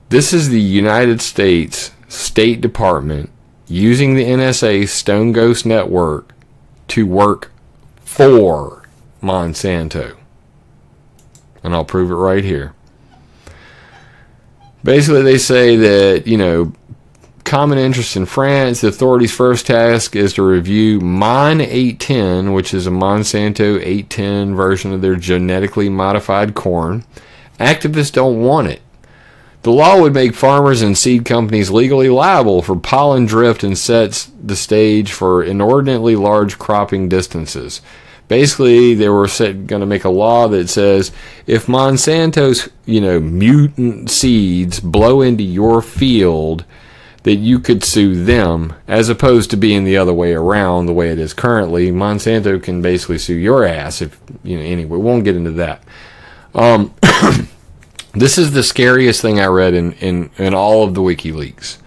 Speaker 1: This is the United States State Department using the NSA Stone Ghost network to work for Monsanto. And I'll prove it right here. Basically, they say that, you know, common interest in France, the authorities' first task is to review Mon 810, which is a Monsanto 810 version of their genetically modified corn. Activists don't want it. The law would make farmers and seed companies legally liable for pollen drift and sets the stage for inordinately large cropping distances. Basically, they were going to make a law that says if Monsanto's, you know, mutant seeds blow into your field, that you could sue them as opposed to being the other way around the way it is currently. Monsanto can basically sue your ass if, you know, anyway, we won't get into that. Um, This is the scariest thing I read in, in, in all of the WikiLeaks.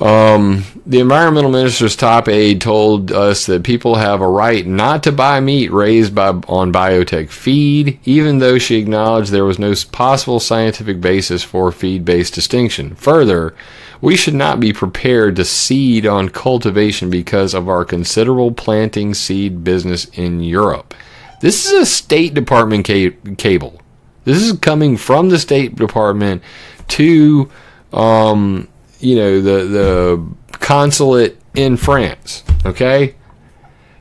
Speaker 1: Um, the environmental minister's top aide told us that people have a right not to buy meat raised by on biotech feed, even though she acknowledged there was no possible scientific basis for feed-based distinction. Further, we should not be prepared to seed on cultivation because of our considerable planting seed business in Europe. This is a State Department ca- cable. This is coming from the State Department to, um, you know, the the consulate in France. Okay.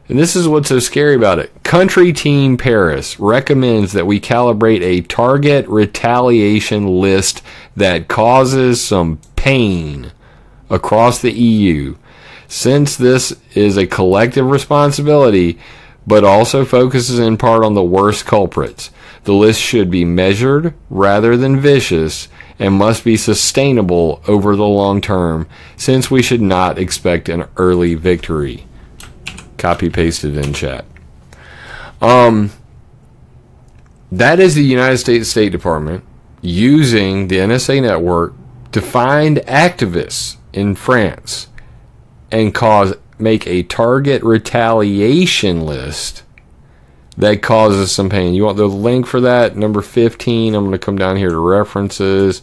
Speaker 1: And this is what's so scary about it. Country Team Paris recommends that we calibrate a target retaliation list that causes some pain across the EU. Since this is a collective responsibility, but also focuses in part on the worst culprits. The list should be measured rather than vicious and must be sustainable over the long term, since we should not expect an early victory. Copy pasted in chat. Um, that is the United States State Department using the NSA network to find activists in France and cause make a target retaliation list that causes some pain. You want the link for that? Number 15. I'm going to come down here to references.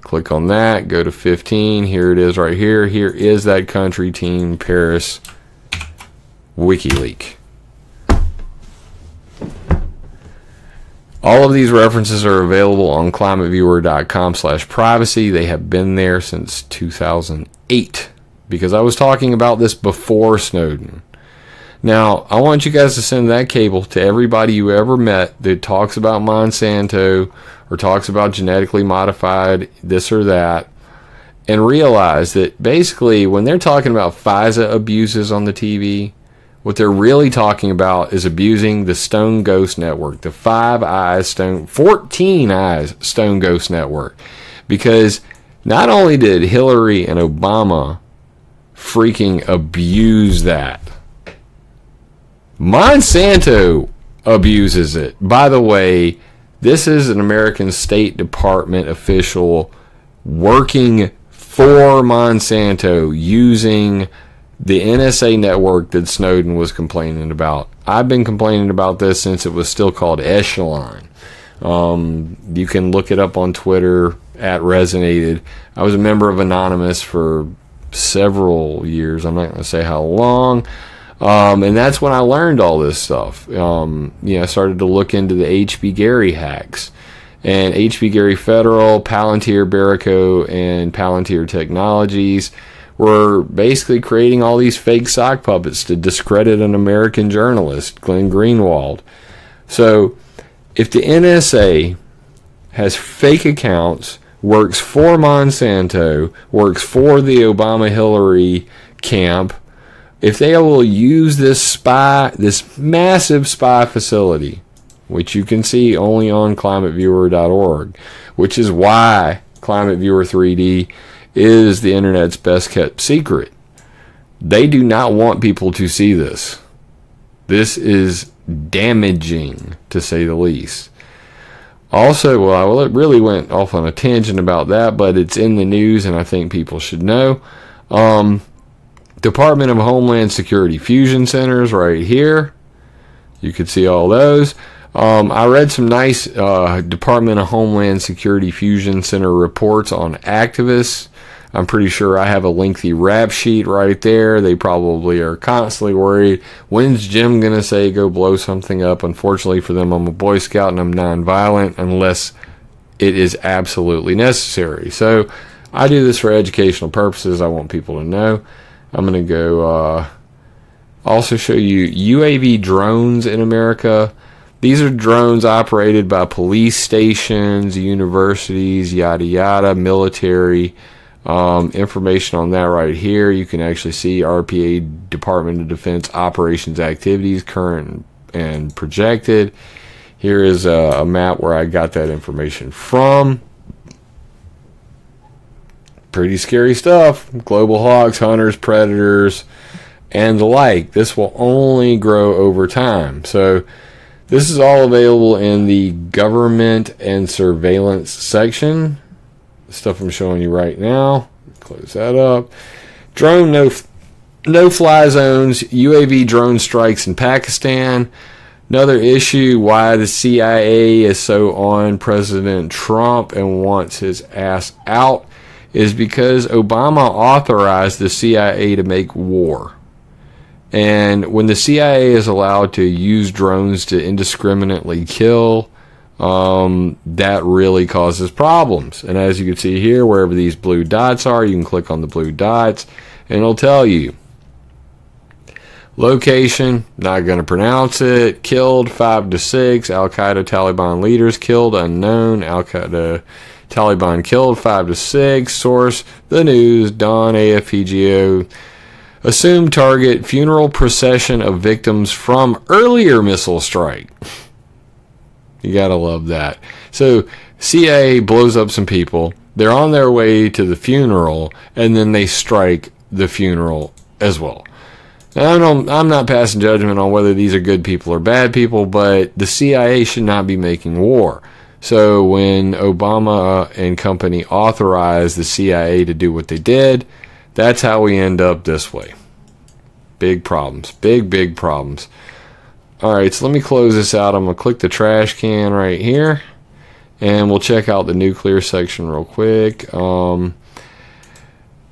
Speaker 1: Click on that. Go to 15. Here it is right here. Here is that country team Paris WikiLeaks. All of these references are available on climateviewer.com slash privacy. They have been there since 2008 because I was talking about this before Snowden. Now, I want you guys to send that cable to everybody you ever met that talks about Monsanto or talks about genetically modified this or that and realize that basically when they're talking about FISA abuses on the TV, what they're really talking about is abusing the Stone Ghost Network, the Five Eyes Stone, 14 Eyes Stone Ghost Network. Because not only did Hillary and Obama freaking abuse that, Monsanto abuses it. By the way, this is an American State Department official working for Monsanto using the NSA network that Snowden was complaining about. I've been complaining about this since it was still called Echelon. Um, you can look it up on Twitter at Resonated. I was a member of Anonymous for several years. I'm not going to say how long. Um, and that's when I learned all this stuff. Um, you know, I started to look into the HB Gary hacks. And HB Gary Federal, Palantir Berico, and Palantir Technologies were basically creating all these fake sock puppets to discredit an American journalist, Glenn Greenwald. So, if the NSA has fake accounts, works for Monsanto, works for the Obama Hillary camp, if they will use this spy, this massive spy facility, which you can see only on climateviewer.org, which is why ClimateViewer 3D is the internet's best kept secret. They do not want people to see this. This is damaging, to say the least. Also, well, it really went off on a tangent about that, but it's in the news, and I think people should know. Um, Department of Homeland Security fusion centers right here. You can see all those. Um, I read some nice uh, Department of Homeland Security Fusion Center reports on activists I'm pretty sure I have a lengthy rap sheet right there. They probably are constantly worried. When's Jim going to say go blow something up? Unfortunately for them, I'm a Boy Scout and I'm nonviolent unless it is absolutely necessary. So I do this for educational purposes. I want people to know. I'm going to go uh, also show you UAV drones in America. These are drones operated by police stations, universities, yada yada, military. Um, information on that right here. You can actually see RPA Department of Defense operations activities, current and projected. Here is a, a map where I got that information from. Pretty scary stuff. Global hawks, hunters, predators, and the like. This will only grow over time. So, this is all available in the government and surveillance section stuff I'm showing you right now. Close that up. Drone no no fly zones, UAV drone strikes in Pakistan. Another issue why the CIA is so on President Trump and wants his ass out is because Obama authorized the CIA to make war. And when the CIA is allowed to use drones to indiscriminately kill, um, that really causes problems. And as you can see here, wherever these blue dots are, you can click on the blue dots and it'll tell you location, not going to pronounce it, killed 5 to 6, Al Qaeda Taliban leaders killed, unknown, Al Qaeda Taliban killed 5 to 6, source, the news, Dawn, AFPGO. Assumed target, funeral procession of victims from earlier missile strike. You gotta love that. So CIA blows up some people. They're on their way to the funeral, and then they strike the funeral as well. Now, I don't, I'm not passing judgment on whether these are good people or bad people, but the CIA should not be making war. So when Obama and company authorized the CIA to do what they did, that's how we end up this way. Big problems. Big, big problems. All right, so let me close this out. I'm going to click the trash can right here. And we'll check out the nuclear section real quick. Um,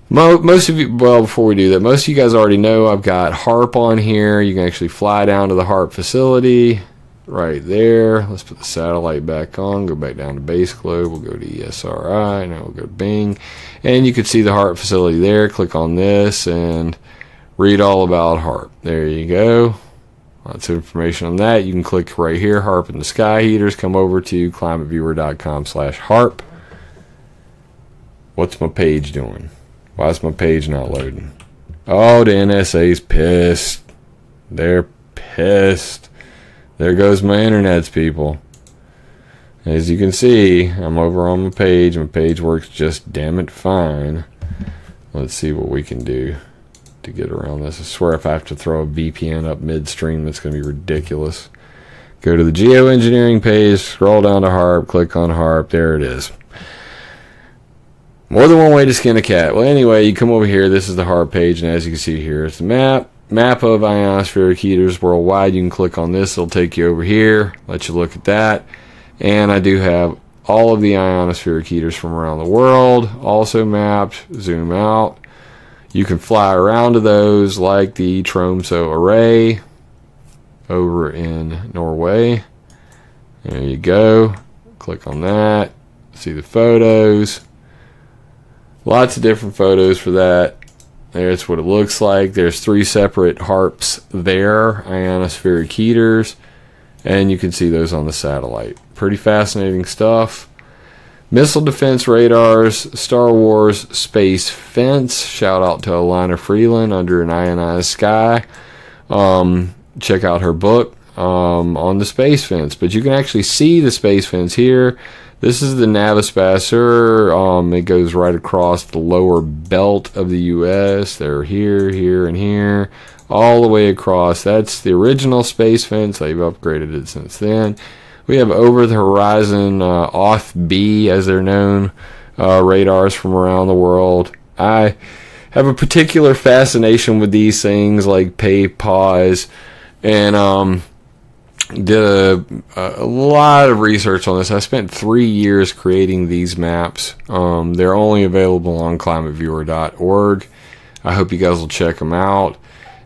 Speaker 1: most of you, well, before we do that, most of you guys already know I've got HAARP on here. You can actually fly down to the HAARP facility right there. Let's put the satellite back on, go back down to base globe. We'll go to ESRI, now we'll go to Bing. And you can see the HAARP facility there. Click on this and read all about HAARP. There you go. Lots of information on that. You can click right here, HAARP and the Sky Heaters. Come over to climateviewer.com slash HAARP. What's my page doing? Why is my page not loading? Oh, the NSA's pissed. They're pissed. There goes my internet's people. As you can see, I'm over on my page. My page works just damn it fine. Let's see what we can do to get around this. I swear if I have to throw a VPN up midstream, that's going to be ridiculous. Go to the geoengineering page, scroll down to HAARP, click on HAARP. There it is. More than one way to skin a cat. Well, anyway, you come over here. This is the HAARP page, and as you can see here, it's the map. Map of ionospheric heaters worldwide. You can click on this. It'll take you over here. Let you look at that. And I do have all of the ionospheric heaters from around the world also mapped. Zoom out. You can fly around to those like the Tromso array over in Norway. There you go. Click on that. See the photos. Lots of different photos for that. There's what it looks like. There's three separate harps there, ionospheric heaters, and you can see those on the satellite. Pretty fascinating stuff. Missile defense radars, Star Wars space fence. Shout out to Elana Freeland under an ionized sky. Um, check out her book um, on the space fence. But you can actually see the space fence here. This is the NAVSPASUR. Um, it goes right across the lower belt of the U.S. They're here, here, and here, all the way across. That's the original space fence. They've upgraded it since then. We have over the horizon uh, OTH-B, as they're known, uh, radars from around the world. I have a particular fascination with these things, like PAVE PAWS, and um, did a, a, lot of research on this. I spent three years creating these maps. Um, they're only available on climateviewer.org. I hope you guys will check them out.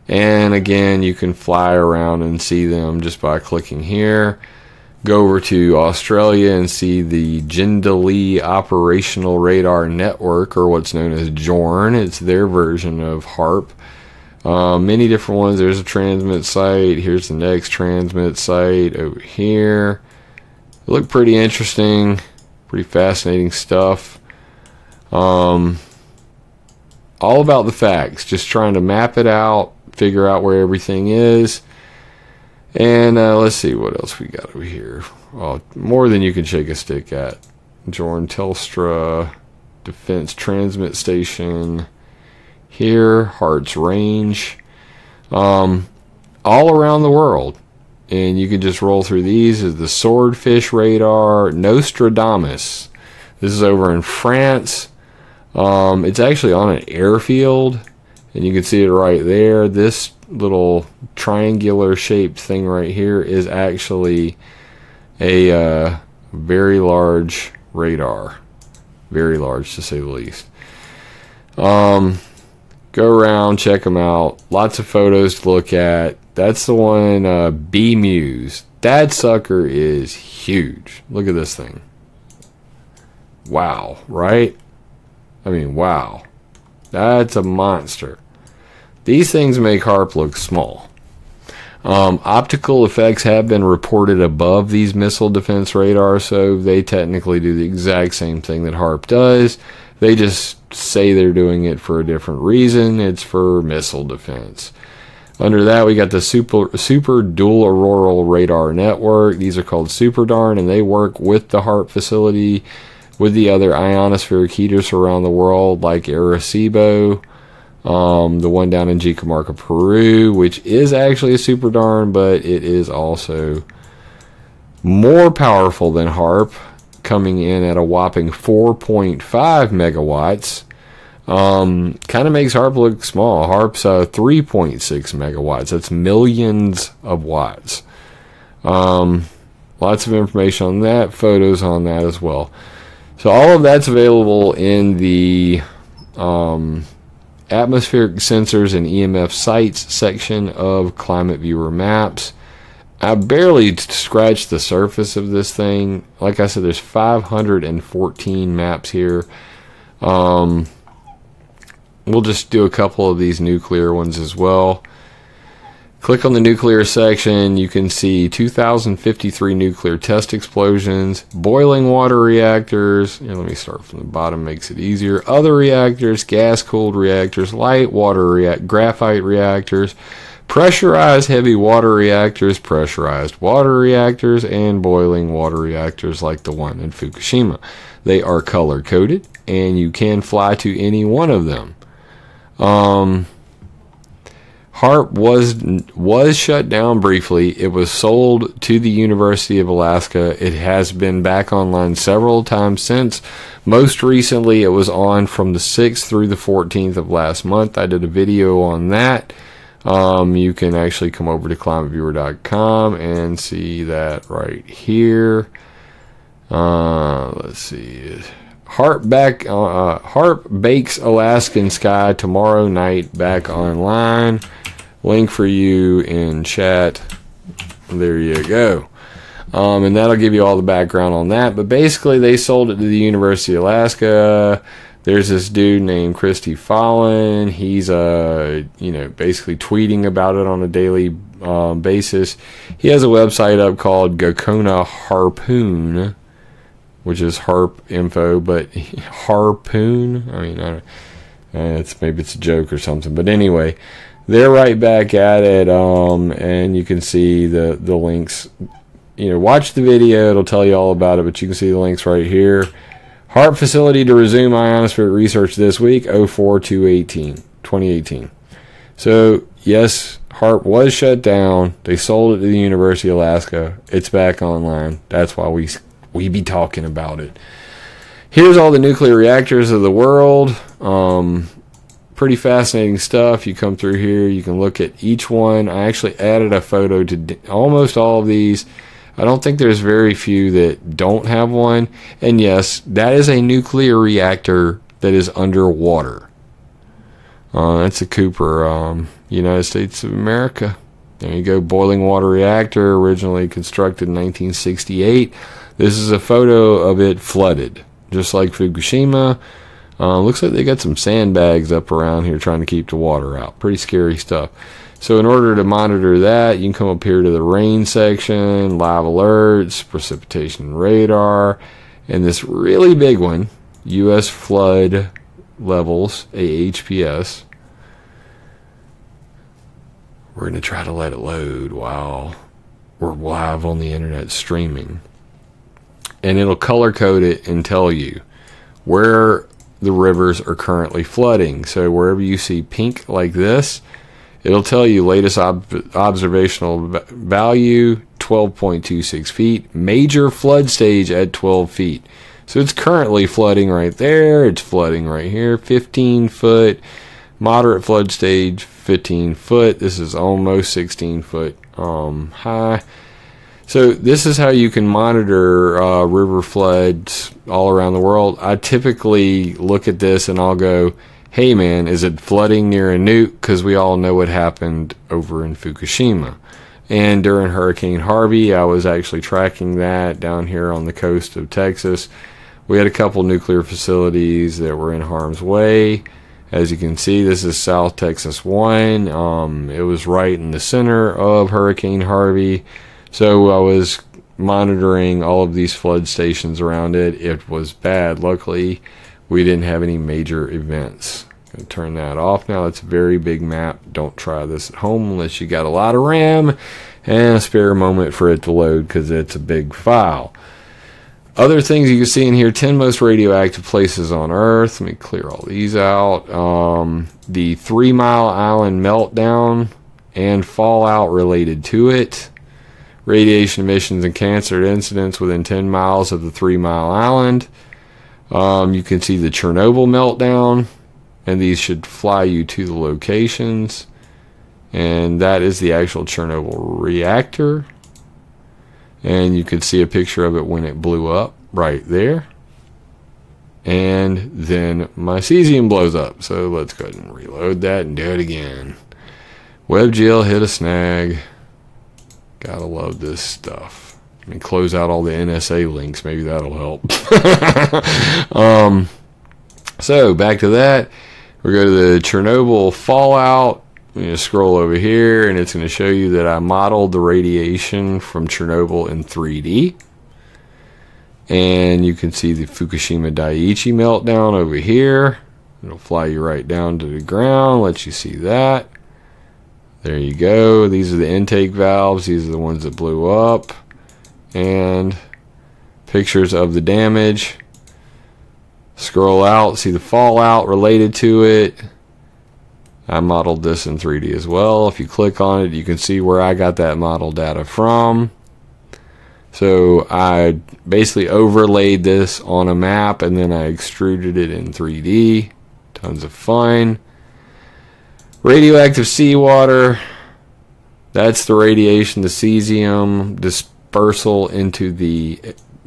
Speaker 1: And again, you can fly around and see them just by clicking here go over to Australia and see the Jindalee Operational Radar Network, or what's known as JORN. It's their version of HAARP. Uh, many different ones. There's a transmit site. Here's the next transmit site over here. Look pretty interesting, pretty fascinating stuff. Um, all about the facts, just trying to map it out, figure out where everything is and uh, let's see what else we got over here. Well, more than you can shake a stick at. Jorn Telstra Defense Transmit Station. Here, Hart's Range. Um, all around the world. And you can just roll through these. Is the Swordfish Radar, Nostradamus. This is over in France. Um, it's actually on an airfield, and you can see it right there. This little triangular shaped thing right here is actually a uh, very large radar. Very large, to say the least. Um, go around, check them out. Lots of photos to look at. That's the one, uh, BMEWS. That sucker is huge. Look at this thing. Wow, right? I mean, wow. That's a monster. These things make HAARP look small. Um, optical effects have been reported above these missile defense radars, so they technically do the exact same thing that HAARP does. They just say they're doing it for a different reason. It's for missile defense. Under that, we got the Super, Super Dual Auroral Radar Network. These are called SuperDARN, and they work with the HAARP facility with the other ionospheric heaters around the world, like Arecibo um, the one down in Jicamarca, Peru, which is actually a SuperDARN, but it is also more powerful than HAARP, coming in at a whopping 4.5 megawatts. Um, kind of makes HAARP look small. HAARP's uh, 3.6 megawatts. That's millions of watts. Um, lots of information on that, photos on that as well. So all of that's available in the um, atmospheric sensors and EMF sites section of Climate Viewer Maps. I barely scratched the surface of this thing. Like I said, there's 514 maps here. Um, we'll just do a couple of these nuclear ones as well. Click on the nuclear section. You can see 2,053 nuclear test explosions, boiling water reactors. Here, let me start from the bottom, makes it easier. Other reactors, gas cooled reactors, light water react, graphite reactors, pressurized heavy water reactors, pressurized water reactors, and boiling water reactors like the one in Fukushima. They are color coded, and you can fly to any one of them. Um, HAARP was was shut down briefly. It was sold to the University of Alaska. It has been back online several times since. Most recently, it was on from the 6th through the 14th of last month. I did a video on that. Um, you can actually come over to climateviewer.com and see that right here. Uh, let's see. HAARP back. Uh, HAARP bakes Alaskan sky tomorrow night back online. Link for you in chat. There you go. Um, and that'll give you all the background on that. But basically, they sold it to the University of Alaska. There's this dude named Christy Fallen. He's uh, you know, basically tweeting about it on a daily um, basis. He has a website up called Gakona Harpoon, which is harp info, but harpoon. I mean, I uh, it's maybe it's a joke or something. But anyway, they're right back at it. Um, and you can see the the links. You know, watch the video; it'll tell you all about it. But you can see the links right here. HAARP facility to resume ionosphere research this week, 04 2018. So, yes, HAARP was shut down. They sold it to the University of Alaska. It's back online. That's why we we be talking about it. Here's all the nuclear reactors of the world. Um, pretty fascinating stuff. You come through here, you can look at each one. I actually added a photo to almost all of these. I don't think there's very few that don't have one. And yes, that is a nuclear reactor that is underwater. Uh, that's a Cooper, um, United States of America. There you go, boiling water reactor, originally constructed in 1968. This is a photo of it flooded, just like Fukushima. Uh, looks like they got some sandbags up around here trying to keep the water out. Pretty scary stuff. So, in order to monitor that, you can come up here to the rain section, live alerts, precipitation radar, and this really big one, U.S. flood levels, AHPS. We're going to try to let it load while we're live on the internet streaming. And it'll color code it and tell you where the rivers are currently flooding. So wherever you see pink like this, it'll tell you latest ob- observational value 12.26 feet, major flood stage at 12 feet. So it's currently flooding right there, it's flooding right here, 15 foot, moderate flood stage 15 foot. This is almost 16 foot um, high. So this is how you can monitor uh, river floods all around the world. I typically look at this and I'll go, "Hey man, is it flooding near a nuke?" Because we all know what happened over in Fukushima. And during Hurricane Harvey, I was actually tracking that down here on the coast of Texas. We had a couple nuclear facilities that were in harm's way. As you can see, this is South Texas 1. Um, it was right in the center of Hurricane Harvey. So I was monitoring all of these flood stations around it. It was bad. Luckily, we didn't have any major events. Gonna turn that off now. It's a very big map. Don't try this at home unless you got a lot of RAM and a spare moment for it to load because it's a big file. Other things you can see in here 10 most radioactive places on Earth. Let me clear all these out. Um, the Three Mile Island meltdown and fallout related to it radiation emissions and cancer incidents within 10 miles of the Three Mile Island. Um, you can see the Chernobyl meltdown, and these should fly you to the locations. And that is the actual Chernobyl reactor. And you can see a picture of it when it blew up right there. And then my cesium blows up. So let's go ahead and reload that and do it again. WebGL hit a snag. Gotta love this stuff. And close out all the NSA links. Maybe that'll help. um, so back to that. We go to the Chernobyl fallout. I'm going to scroll over here and it's going to show you that I modeled the radiation from Chernobyl in 3D. And you can see the Fukushima Daiichi meltdown over here. It'll fly you right down to the ground, let you see that. There you go. These are the intake valves. These are the ones that blew up. And pictures of the damage. Scroll out, see the fallout related to it. I modeled this in 3D as well. If you click on it, you can see where I got that model data from. So I basically overlaid this on a map and then I extruded it in 3D. Tons of fun. Radioactive seawater. That's the radiation, the cesium dispersal into the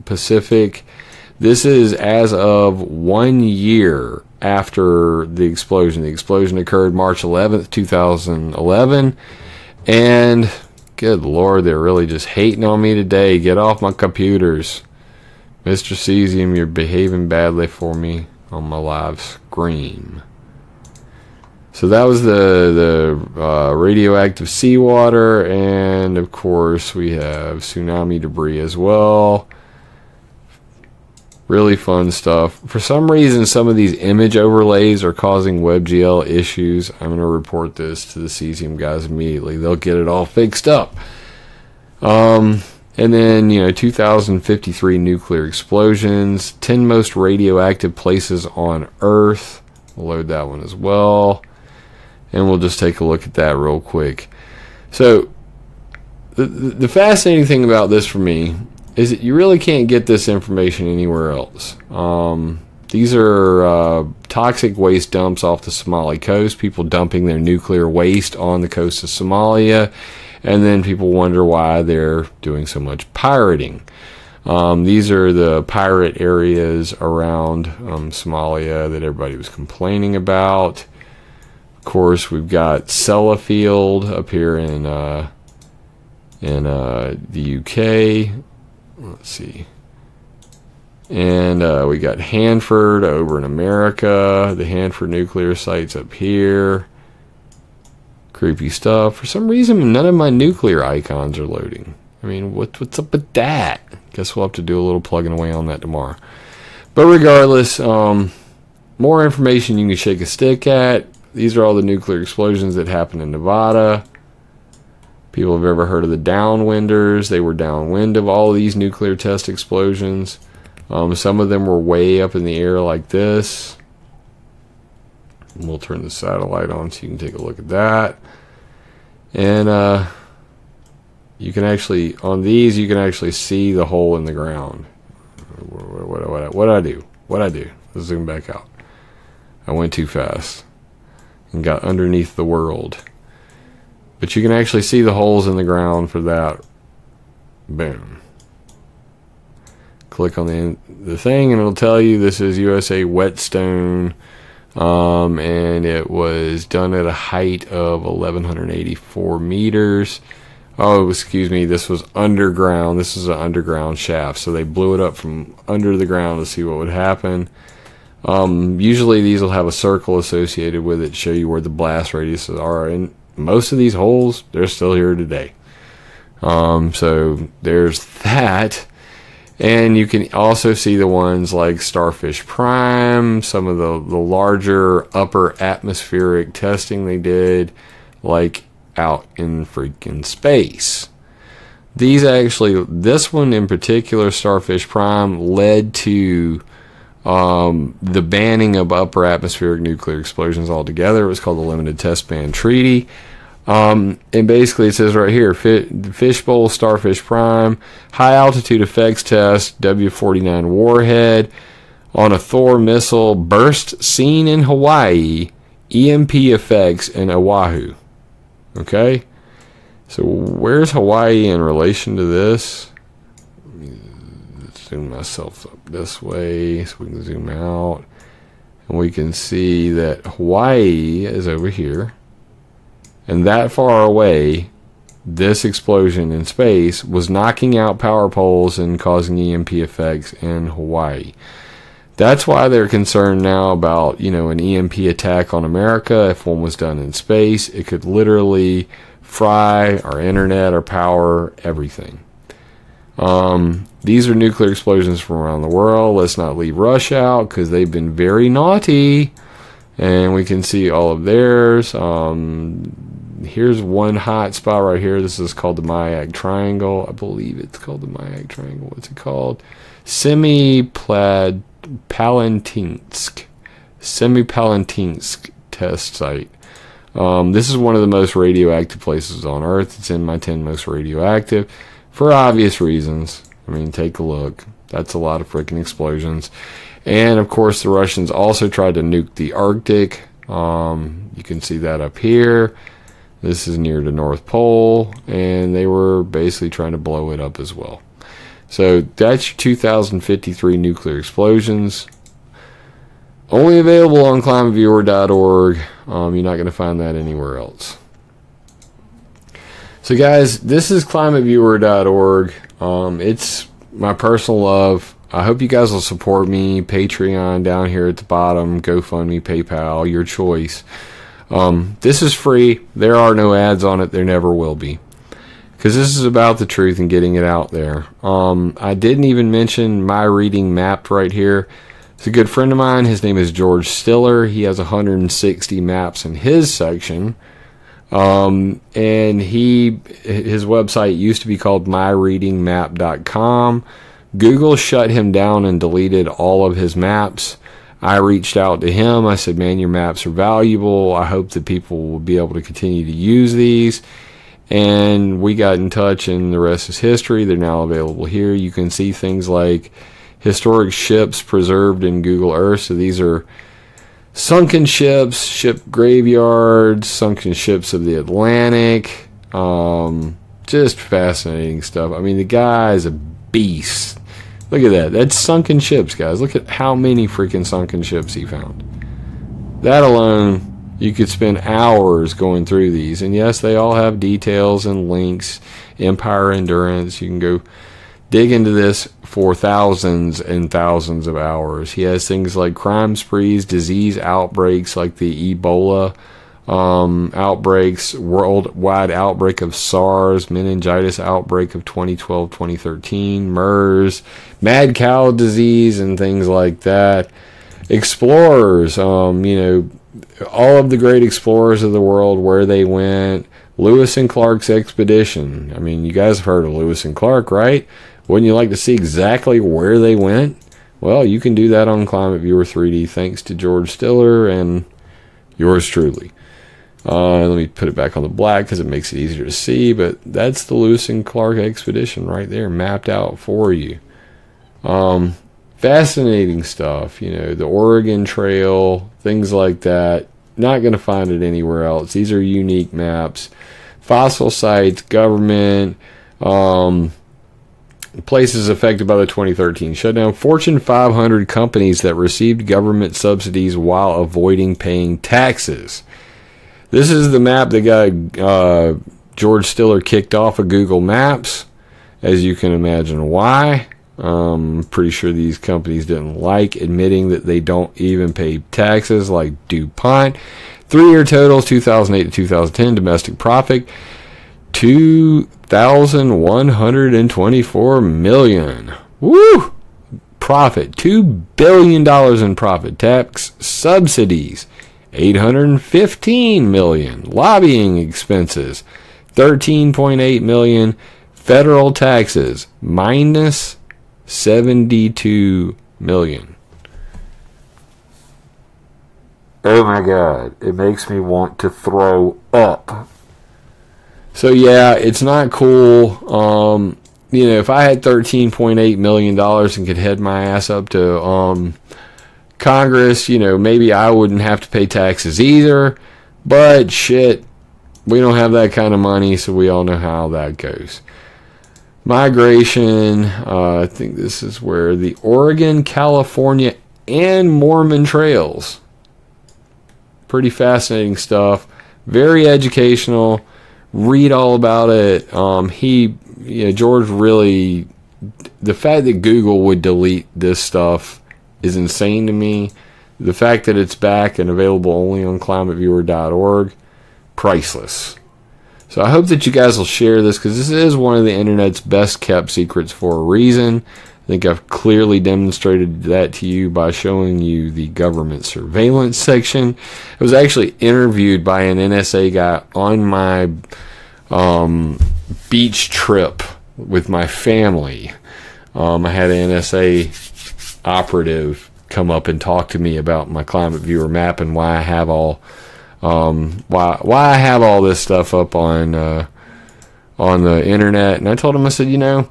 Speaker 1: Pacific. This is as of one year after the explosion. The explosion occurred March 11th, 2011. And good lord, they're really just hating on me today. Get off my computers. Mr. Cesium, you're behaving badly for me on my live screen. So that was the the uh, radioactive seawater, and of course we have tsunami debris as well. Really fun stuff. For some reason, some of these image overlays are causing WebGL issues. I'm going to report this to the cesium guys immediately. They'll get it all fixed up. Um, and then, you know, 2053 nuclear explosions, 10 most radioactive places on Earth. We'll load that one as well. And we'll just take a look at that real quick. So, the, the fascinating thing about this for me is that you really can't get this information anywhere else. Um, these are uh, toxic waste dumps off the Somali coast, people dumping their nuclear waste on the coast of Somalia, and then people wonder why they're doing so much pirating. Um, these are the pirate areas around um, Somalia that everybody was complaining about. Of course, we've got Sellafield up here in uh, in uh, the UK. Let's see. And uh, we got Hanford over in America. The Hanford nuclear site's up here. Creepy stuff. For some reason, none of my nuclear icons are loading. I mean, what, what's up with that? Guess we'll have to do a little plugging away on that tomorrow. But regardless, um, more information you can shake a stick at. These are all the nuclear explosions that happened in Nevada. People have ever heard of the downwinders. They were downwind of all of these nuclear test explosions. Um, some of them were way up in the air like this. And we'll turn the satellite on so you can take a look at that. And uh, you can actually, on these, you can actually see the hole in the ground. What, what, what, what I do? What I do? Let's zoom back out. I went too fast and got underneath the world. But you can actually see the holes in the ground for that. Boom. Click on the the thing and it'll tell you this is USA Whetstone. Um, and it was done at a height of 1184 meters. Oh, excuse me, this was underground. This is an underground shaft, so they blew it up from under the ground to see what would happen. Um, usually, these will have a circle associated with it, to show you where the blast radiuses are, and most of these holes, they're still here today. Um, so there's that. And you can also see the ones like Starfish Prime, some of the, the larger upper atmospheric testing they did, like out in freaking space. These actually, this one in particular, Starfish Prime, led to um, the banning of upper atmospheric nuclear explosions altogether. It was called the Limited Test Ban Treaty. Um, and basically, it says right here Fishbowl, Starfish Prime, high altitude effects test, W 49 warhead on a Thor missile burst seen in Hawaii, EMP effects in Oahu. Okay? So, where's Hawaii in relation to this? Let me zoom myself this way so we can zoom out. And we can see that Hawaii is over here. And that far away, this explosion in space was knocking out power poles and causing EMP effects in Hawaii. That's why they're concerned now about, you know, an EMP attack on America. If one was done in space, it could literally fry our internet, our power, everything. Um, these are nuclear explosions from around the world. Let's not leave Russia out because they've been very naughty. And we can see all of theirs. Um, here's one hot spot right here. This is called the Mayak Triangle. I believe it's called the Mayak Triangle. What's it called? Semi Palantinsk. Semi Palantinsk test site. Um, this is one of the most radioactive places on Earth. It's in my 10 most radioactive for obvious reasons. I mean, take a look. That's a lot of freaking explosions. And of course, the Russians also tried to nuke the Arctic. Um, you can see that up here. This is near the North Pole, and they were basically trying to blow it up as well. So that's your 2053 nuclear explosions. Only available on climateviewer.org. Um, you're not going to find that anywhere else. So, guys, this is climateviewer.org. Um, it's my personal love. I hope you guys will support me. Patreon down here at the bottom, GoFundMe, PayPal, your choice. Um, this is free. There are no ads on it. There never will be. Because this is about the truth and getting it out there. Um, I didn't even mention my reading map right here. It's a good friend of mine. His name is George Stiller. He has 160 maps in his section. Um, and he his website used to be called myreadingmap.com. Google shut him down and deleted all of his maps. I reached out to him. I said, "Man, your maps are valuable. I hope that people will be able to continue to use these." And we got in touch, and the rest is history. They're now available here. You can see things like historic ships preserved in Google Earth. So these are sunken ships, ship graveyards, sunken ships of the Atlantic. Um, just fascinating stuff. I mean, the guy is a beast. Look at that. That's sunken ships, guys. Look at how many freaking sunken ships he found. That alone, you could spend hours going through these. And yes, they all have details and links. Empire Endurance. You can go dig into this for thousands and thousands of hours. He has things like crime sprees, disease outbreaks like the Ebola um, outbreaks, worldwide outbreak of SARS, meningitis outbreak of 2012 2013, MERS, mad cow disease, and things like that. Explorers, um, you know, all of the great explorers of the world, where they went. Lewis and Clark's expedition. I mean, you guys have heard of Lewis and Clark, right? Wouldn't you like to see exactly where they went? Well, you can do that on Climate Viewer 3D thanks to George Stiller and yours truly. Uh, let me put it back on the black because it makes it easier to see, but that's the Lewis and Clark expedition right there, mapped out for you. Um, fascinating stuff, you know, the Oregon Trail, things like that. Not going to find it anywhere else. These are unique maps. Fossil sites, government, um, places affected by the 2013 shutdown. Fortune 500 companies that received government subsidies while avoiding paying taxes. This is the map that got uh, George Stiller kicked off of Google Maps. As you can imagine, why? Um, pretty sure these companies didn't like admitting that they don't even pay taxes, like DuPont. Three year totals 2008 to 2010 domestic profit two thousand one hundred and twenty-four million. Woo! Profit two billion dollars in profit. Tax subsidies eight hundred and fifteen million. Lobbying expenses thirteen point eight million. Federal taxes minus seventy-two million. Oh my god, it makes me want to throw up So yeah, it's not cool. Um, you know, if I had thirteen point eight million dollars and could head my ass up to um, Congress, you know, maybe I wouldn't have to pay taxes either. But shit, we don't have that kind of money, so we all know how that goes. Migration, uh, I think this is where the Oregon, California, and Mormon trails. Pretty fascinating stuff. Very educational. Read all about it. Um, he, you know, George really, the fact that Google would delete this stuff is insane to me. The fact that it's back and available only on climateviewer.org, priceless. So I hope that you guys will share this because this is one of the internet's best kept secrets for a reason. I think I've clearly demonstrated that to you by showing you the government surveillance section. I was actually interviewed by an NSA guy on my um, beach trip with my family. Um, I had an NSA operative come up and talk to me about my climate viewer map and why I have all um, why why I have all this stuff up on uh, on the internet. And I told him I said, you know,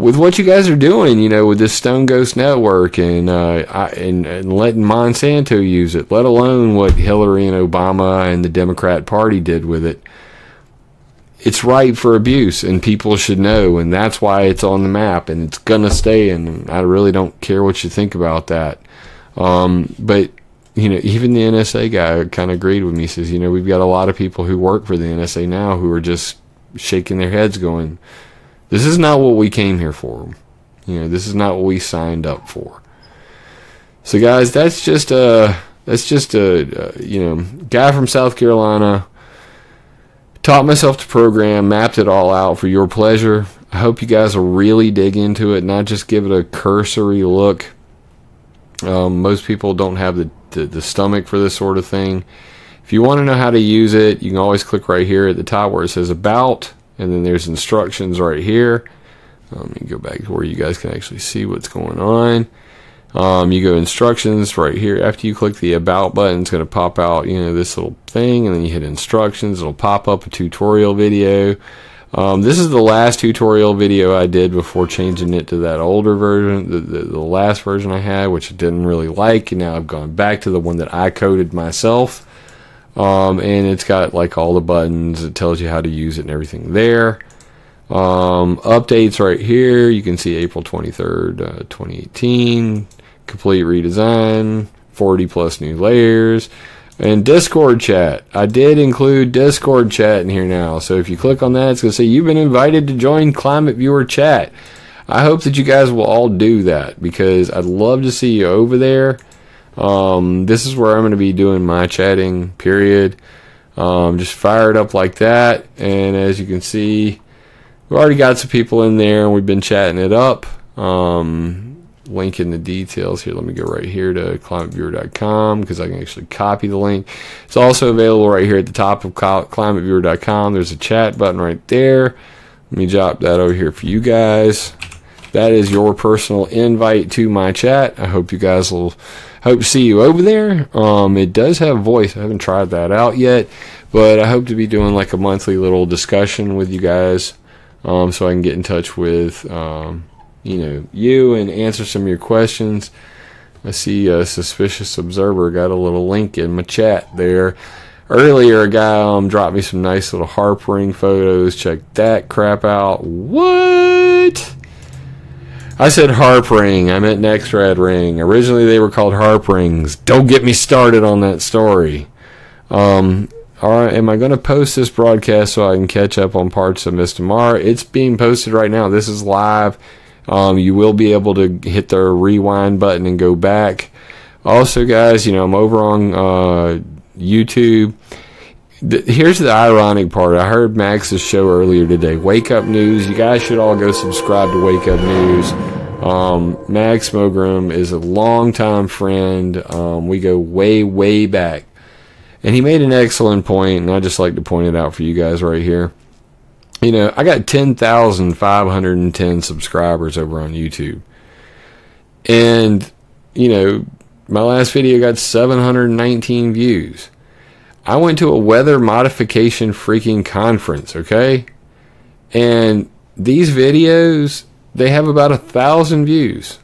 Speaker 1: with what you guys are doing, you know, with this Stone Ghost Network and uh, I, and, and letting Monsanto use it, let alone what Hillary and Obama and the Democrat Party did with it it's ripe for abuse and people should know and that's why it's on the map and it's gonna stay and I really don't care what you think about that. Um, but you know, even the NSA guy kind of agreed with me. He says, you know, we've got a lot of people who work for the NSA now who are just shaking their heads, going, "This is not what we came here for. You know, this is not what we signed up for." So, guys, that's just a that's just a, a you know guy from South Carolina taught myself to program, mapped it all out for your pleasure. I hope you guys will really dig into it, not just give it a cursory look. Um, most people don't have the, the, the stomach for this sort of thing. If you want to know how to use it, you can always click right here at the top where it says About, and then there's instructions right here. Um, let me go back to where you guys can actually see what's going on. Um, you go instructions right here. After you click the about button, it's going to pop out, you know, this little thing, and then you hit instructions. It'll pop up a tutorial video. Um, this is the last tutorial video I did before changing it to that older version, the, the, the, last version I had, which I didn't really like. And now I've gone back to the one that I coded myself. Um, and it's got like all the buttons. It tells you how to use it and everything there. Um, updates right here. You can see April 23rd, uh, 2018 complete redesign, 40 plus new layers, and Discord chat. I did include Discord chat in here now. So if you click on that, it's going to say you've been invited to join Climate Viewer chat. I hope that you guys will all do that because I'd love to see you over there. Um, this is where I'm going to be doing my chatting, period. Um, just fire it up like that. And as you can see, we've already got some people in there and we've been chatting it up. Um, link in the details here. Let me go right here to climateviewer.com because I can actually copy the link. It's also available right here at the top of climateviewer.com. There's a chat button right there. Let me drop that over here for you guys. That is your personal invite to my chat. I hope you guys will hope to see you over there. Um, it does have voice. I haven't tried that out yet, but I hope to be doing like a monthly little discussion with you guys, um, so I can get in touch with um, you know you and answer some of your questions. I see a suspicious observer got a little link in my chat there. Earlier, a guy um, dropped me some nice little HAARP ring photos. Check that crap out. What? I said HAARP ring. I meant Nexrad ring. Originally, they were called HAARP rings. Don't get me started on that story. Um, all right, am I going to post this broadcast so I can catch up on parts of Miss Tomorrow? It's being posted right now. This is live. Um, you will be able to hit the rewind button and go back. Also, guys, you know, I'm over on uh, YouTube. Here's the ironic part. I heard Max's show earlier today. Wake Up News. You guys should all go subscribe to Wake Up News. Um, Max Mogram is a longtime friend. Um, we go way, way back. And he made an excellent point, and I just like to point it out for you guys right here you know, I got 10,510 subscribers over on YouTube. And, you know, my last video got 719 views. I went to a weather modification freaking conference, okay? And these videos, they have about a thousand views.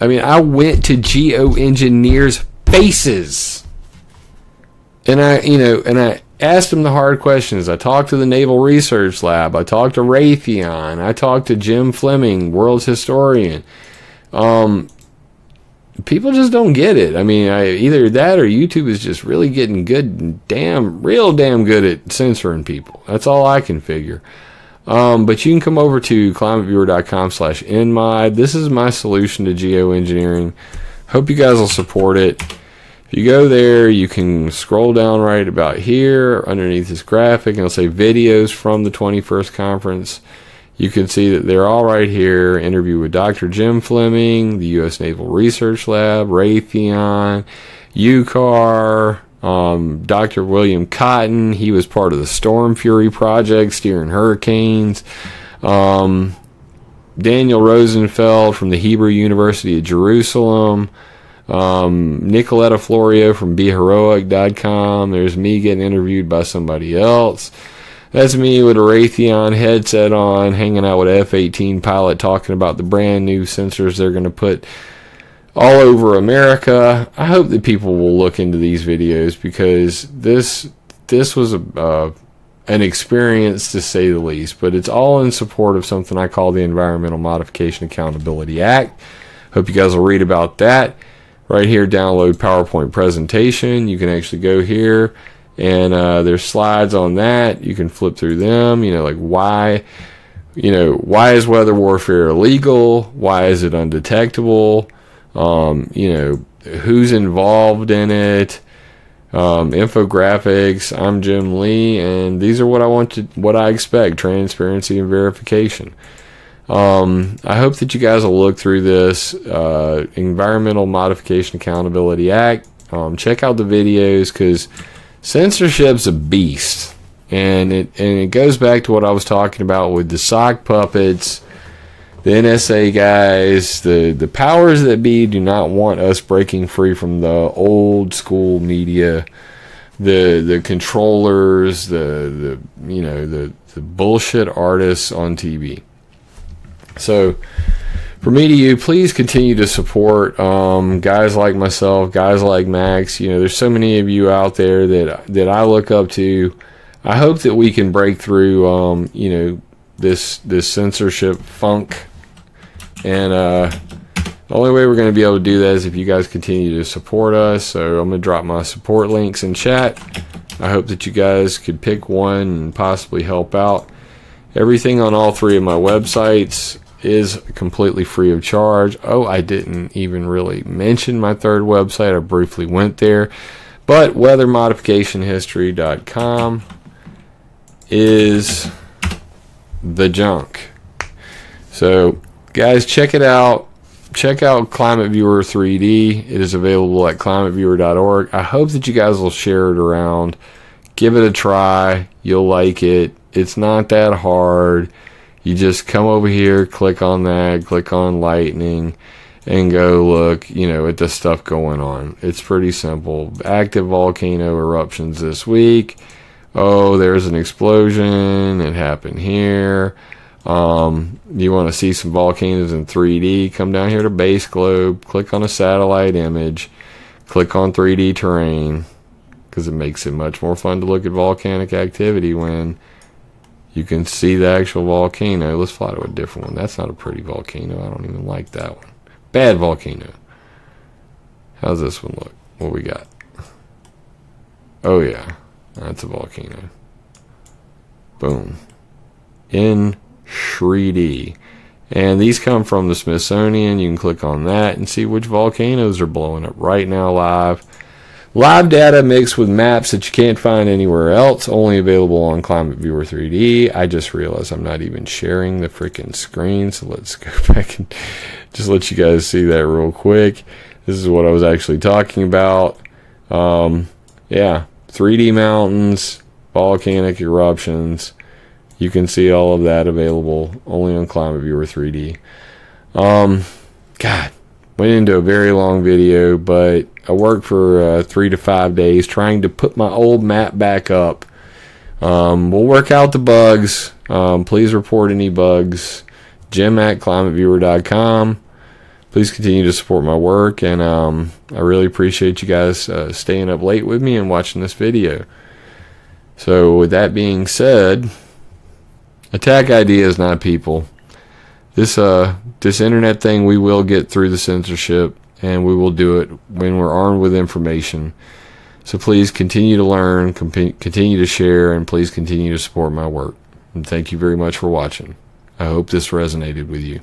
Speaker 1: I mean, I went to geoengineers' faces. And I, you know, and I asked them the hard questions. I talked to the Naval Research Lab. I talked to Raytheon. I talked to Jim Fleming, world's historian. Um, people just don't get it. I mean, I, either that or YouTube is just really getting good, damn, real damn good at censoring people. That's all I can figure. Um, but you can come over to climateviewer.com slash enmod. This is my solution to geoengineering. Hope you guys will support it. If you go there, you can scroll down right about here underneath this graphic and it'll say videos from the 21st conference. You can see that they're all right here. Interview with Dr. Jim Fleming, the U.S. Naval Research Lab, Raytheon, UCAR, um, Dr. William Cotton. He was part of the Stormfury project, steering hurricanes. Um, Daniel Rosenfeld from the Hebrew University of Jerusalem. Um, Nicoletta Florio from BeHeroic.com. There's me getting interviewed by somebody else. That's me with a Raytheon headset on, hanging out with F 18 pilot, talking about the brand new sensors they're going to put all over America. I hope that people will look into these videos because this this was a uh, an experience to say the least. But it's all in support of something I call the Environmental Modification Accountability Act. Hope you guys will read about that. Right here, download PowerPoint presentation. You can actually go here and uh, there's slides on that. You can flip through them. You know, like why, you know, why is weather warfare illegal? Why is it undetectable? Um, you know, who's involved in it? Um, infographics. I'm Jim Lee, and these are what I want to, what I expect: transparency and verification. Um, I hope that you guys will look through this uh, Environmental Modification Accountability Act. Um, check out the videos because censorship's a beast, and it and it goes back to what I was talking about with the sock puppets, the NSA guys, the the powers that be do not want us breaking free from the old school media, the the controllers, the the you know the the bullshit artists on TV. So for me to you, please continue to support um, guys like myself, guys like Max. You know, there's so many of you out there that that I look up to. I hope that we can break through, um, you know, this this censorship funk, and uh, the only way we're going to be able to do that is if you guys continue to support us. So I'm going to drop my support links in chat. I hope that you guys could pick one and possibly help out. Everything on all three of my websites is completely free of charge. Oh, I didn't even really mention my third website. I briefly went there. But weathermodificationhistory.com is the junk. So, guys, check it out. Check out Climate Viewer 3D. It is available at climateviewer.org. I hope that you guys will share it around. Give it a try. You'll like it. It's not that hard you just come over here, click on that, click on lightning, and go look, you know, at the stuff going on. It's pretty simple. Active volcano eruptions this week. Oh, there's an explosion. It happened here. Um, you want to see some volcanoes in 3D? Come down here to Base Globe, click on a satellite image, click on 3D terrain, because it makes it much more fun to look at volcanic activity when you can see the actual volcano. Let's fly to a different one. That's not a pretty volcano. I don't even like that one. Bad volcano. How's this one look? What we got? Oh, yeah. That's a volcano. Boom. In 3D. And these come from the Smithsonian. You can click on that and see which volcanoes are blowing up right now live. Live data mixed with maps that you can't find anywhere else, only available on Climate Viewer 3D. I just realized I'm not even sharing the freaking screen, so let's go back and just let you guys see that real quick. This is what I was actually talking about. Um, yeah, 3D mountains, volcanic eruptions. You can see all of that available only on Climate Viewer 3D. Um, God, went into a very long video, but I worked for uh, three to five days trying to put my old map back up. Um, we'll work out the bugs. Um, please report any bugs. Jim at climateviewer.com. Please continue to support my work, and um, I really appreciate you guys uh, staying up late with me and watching this video. So, with that being said, attack ideas, not people. This uh, this internet thing, we will get through the censorship, and we will do it when we're armed with information. So please continue to learn, continue to share, and please continue to support my work. And thank you very much for watching. I hope this resonated with you.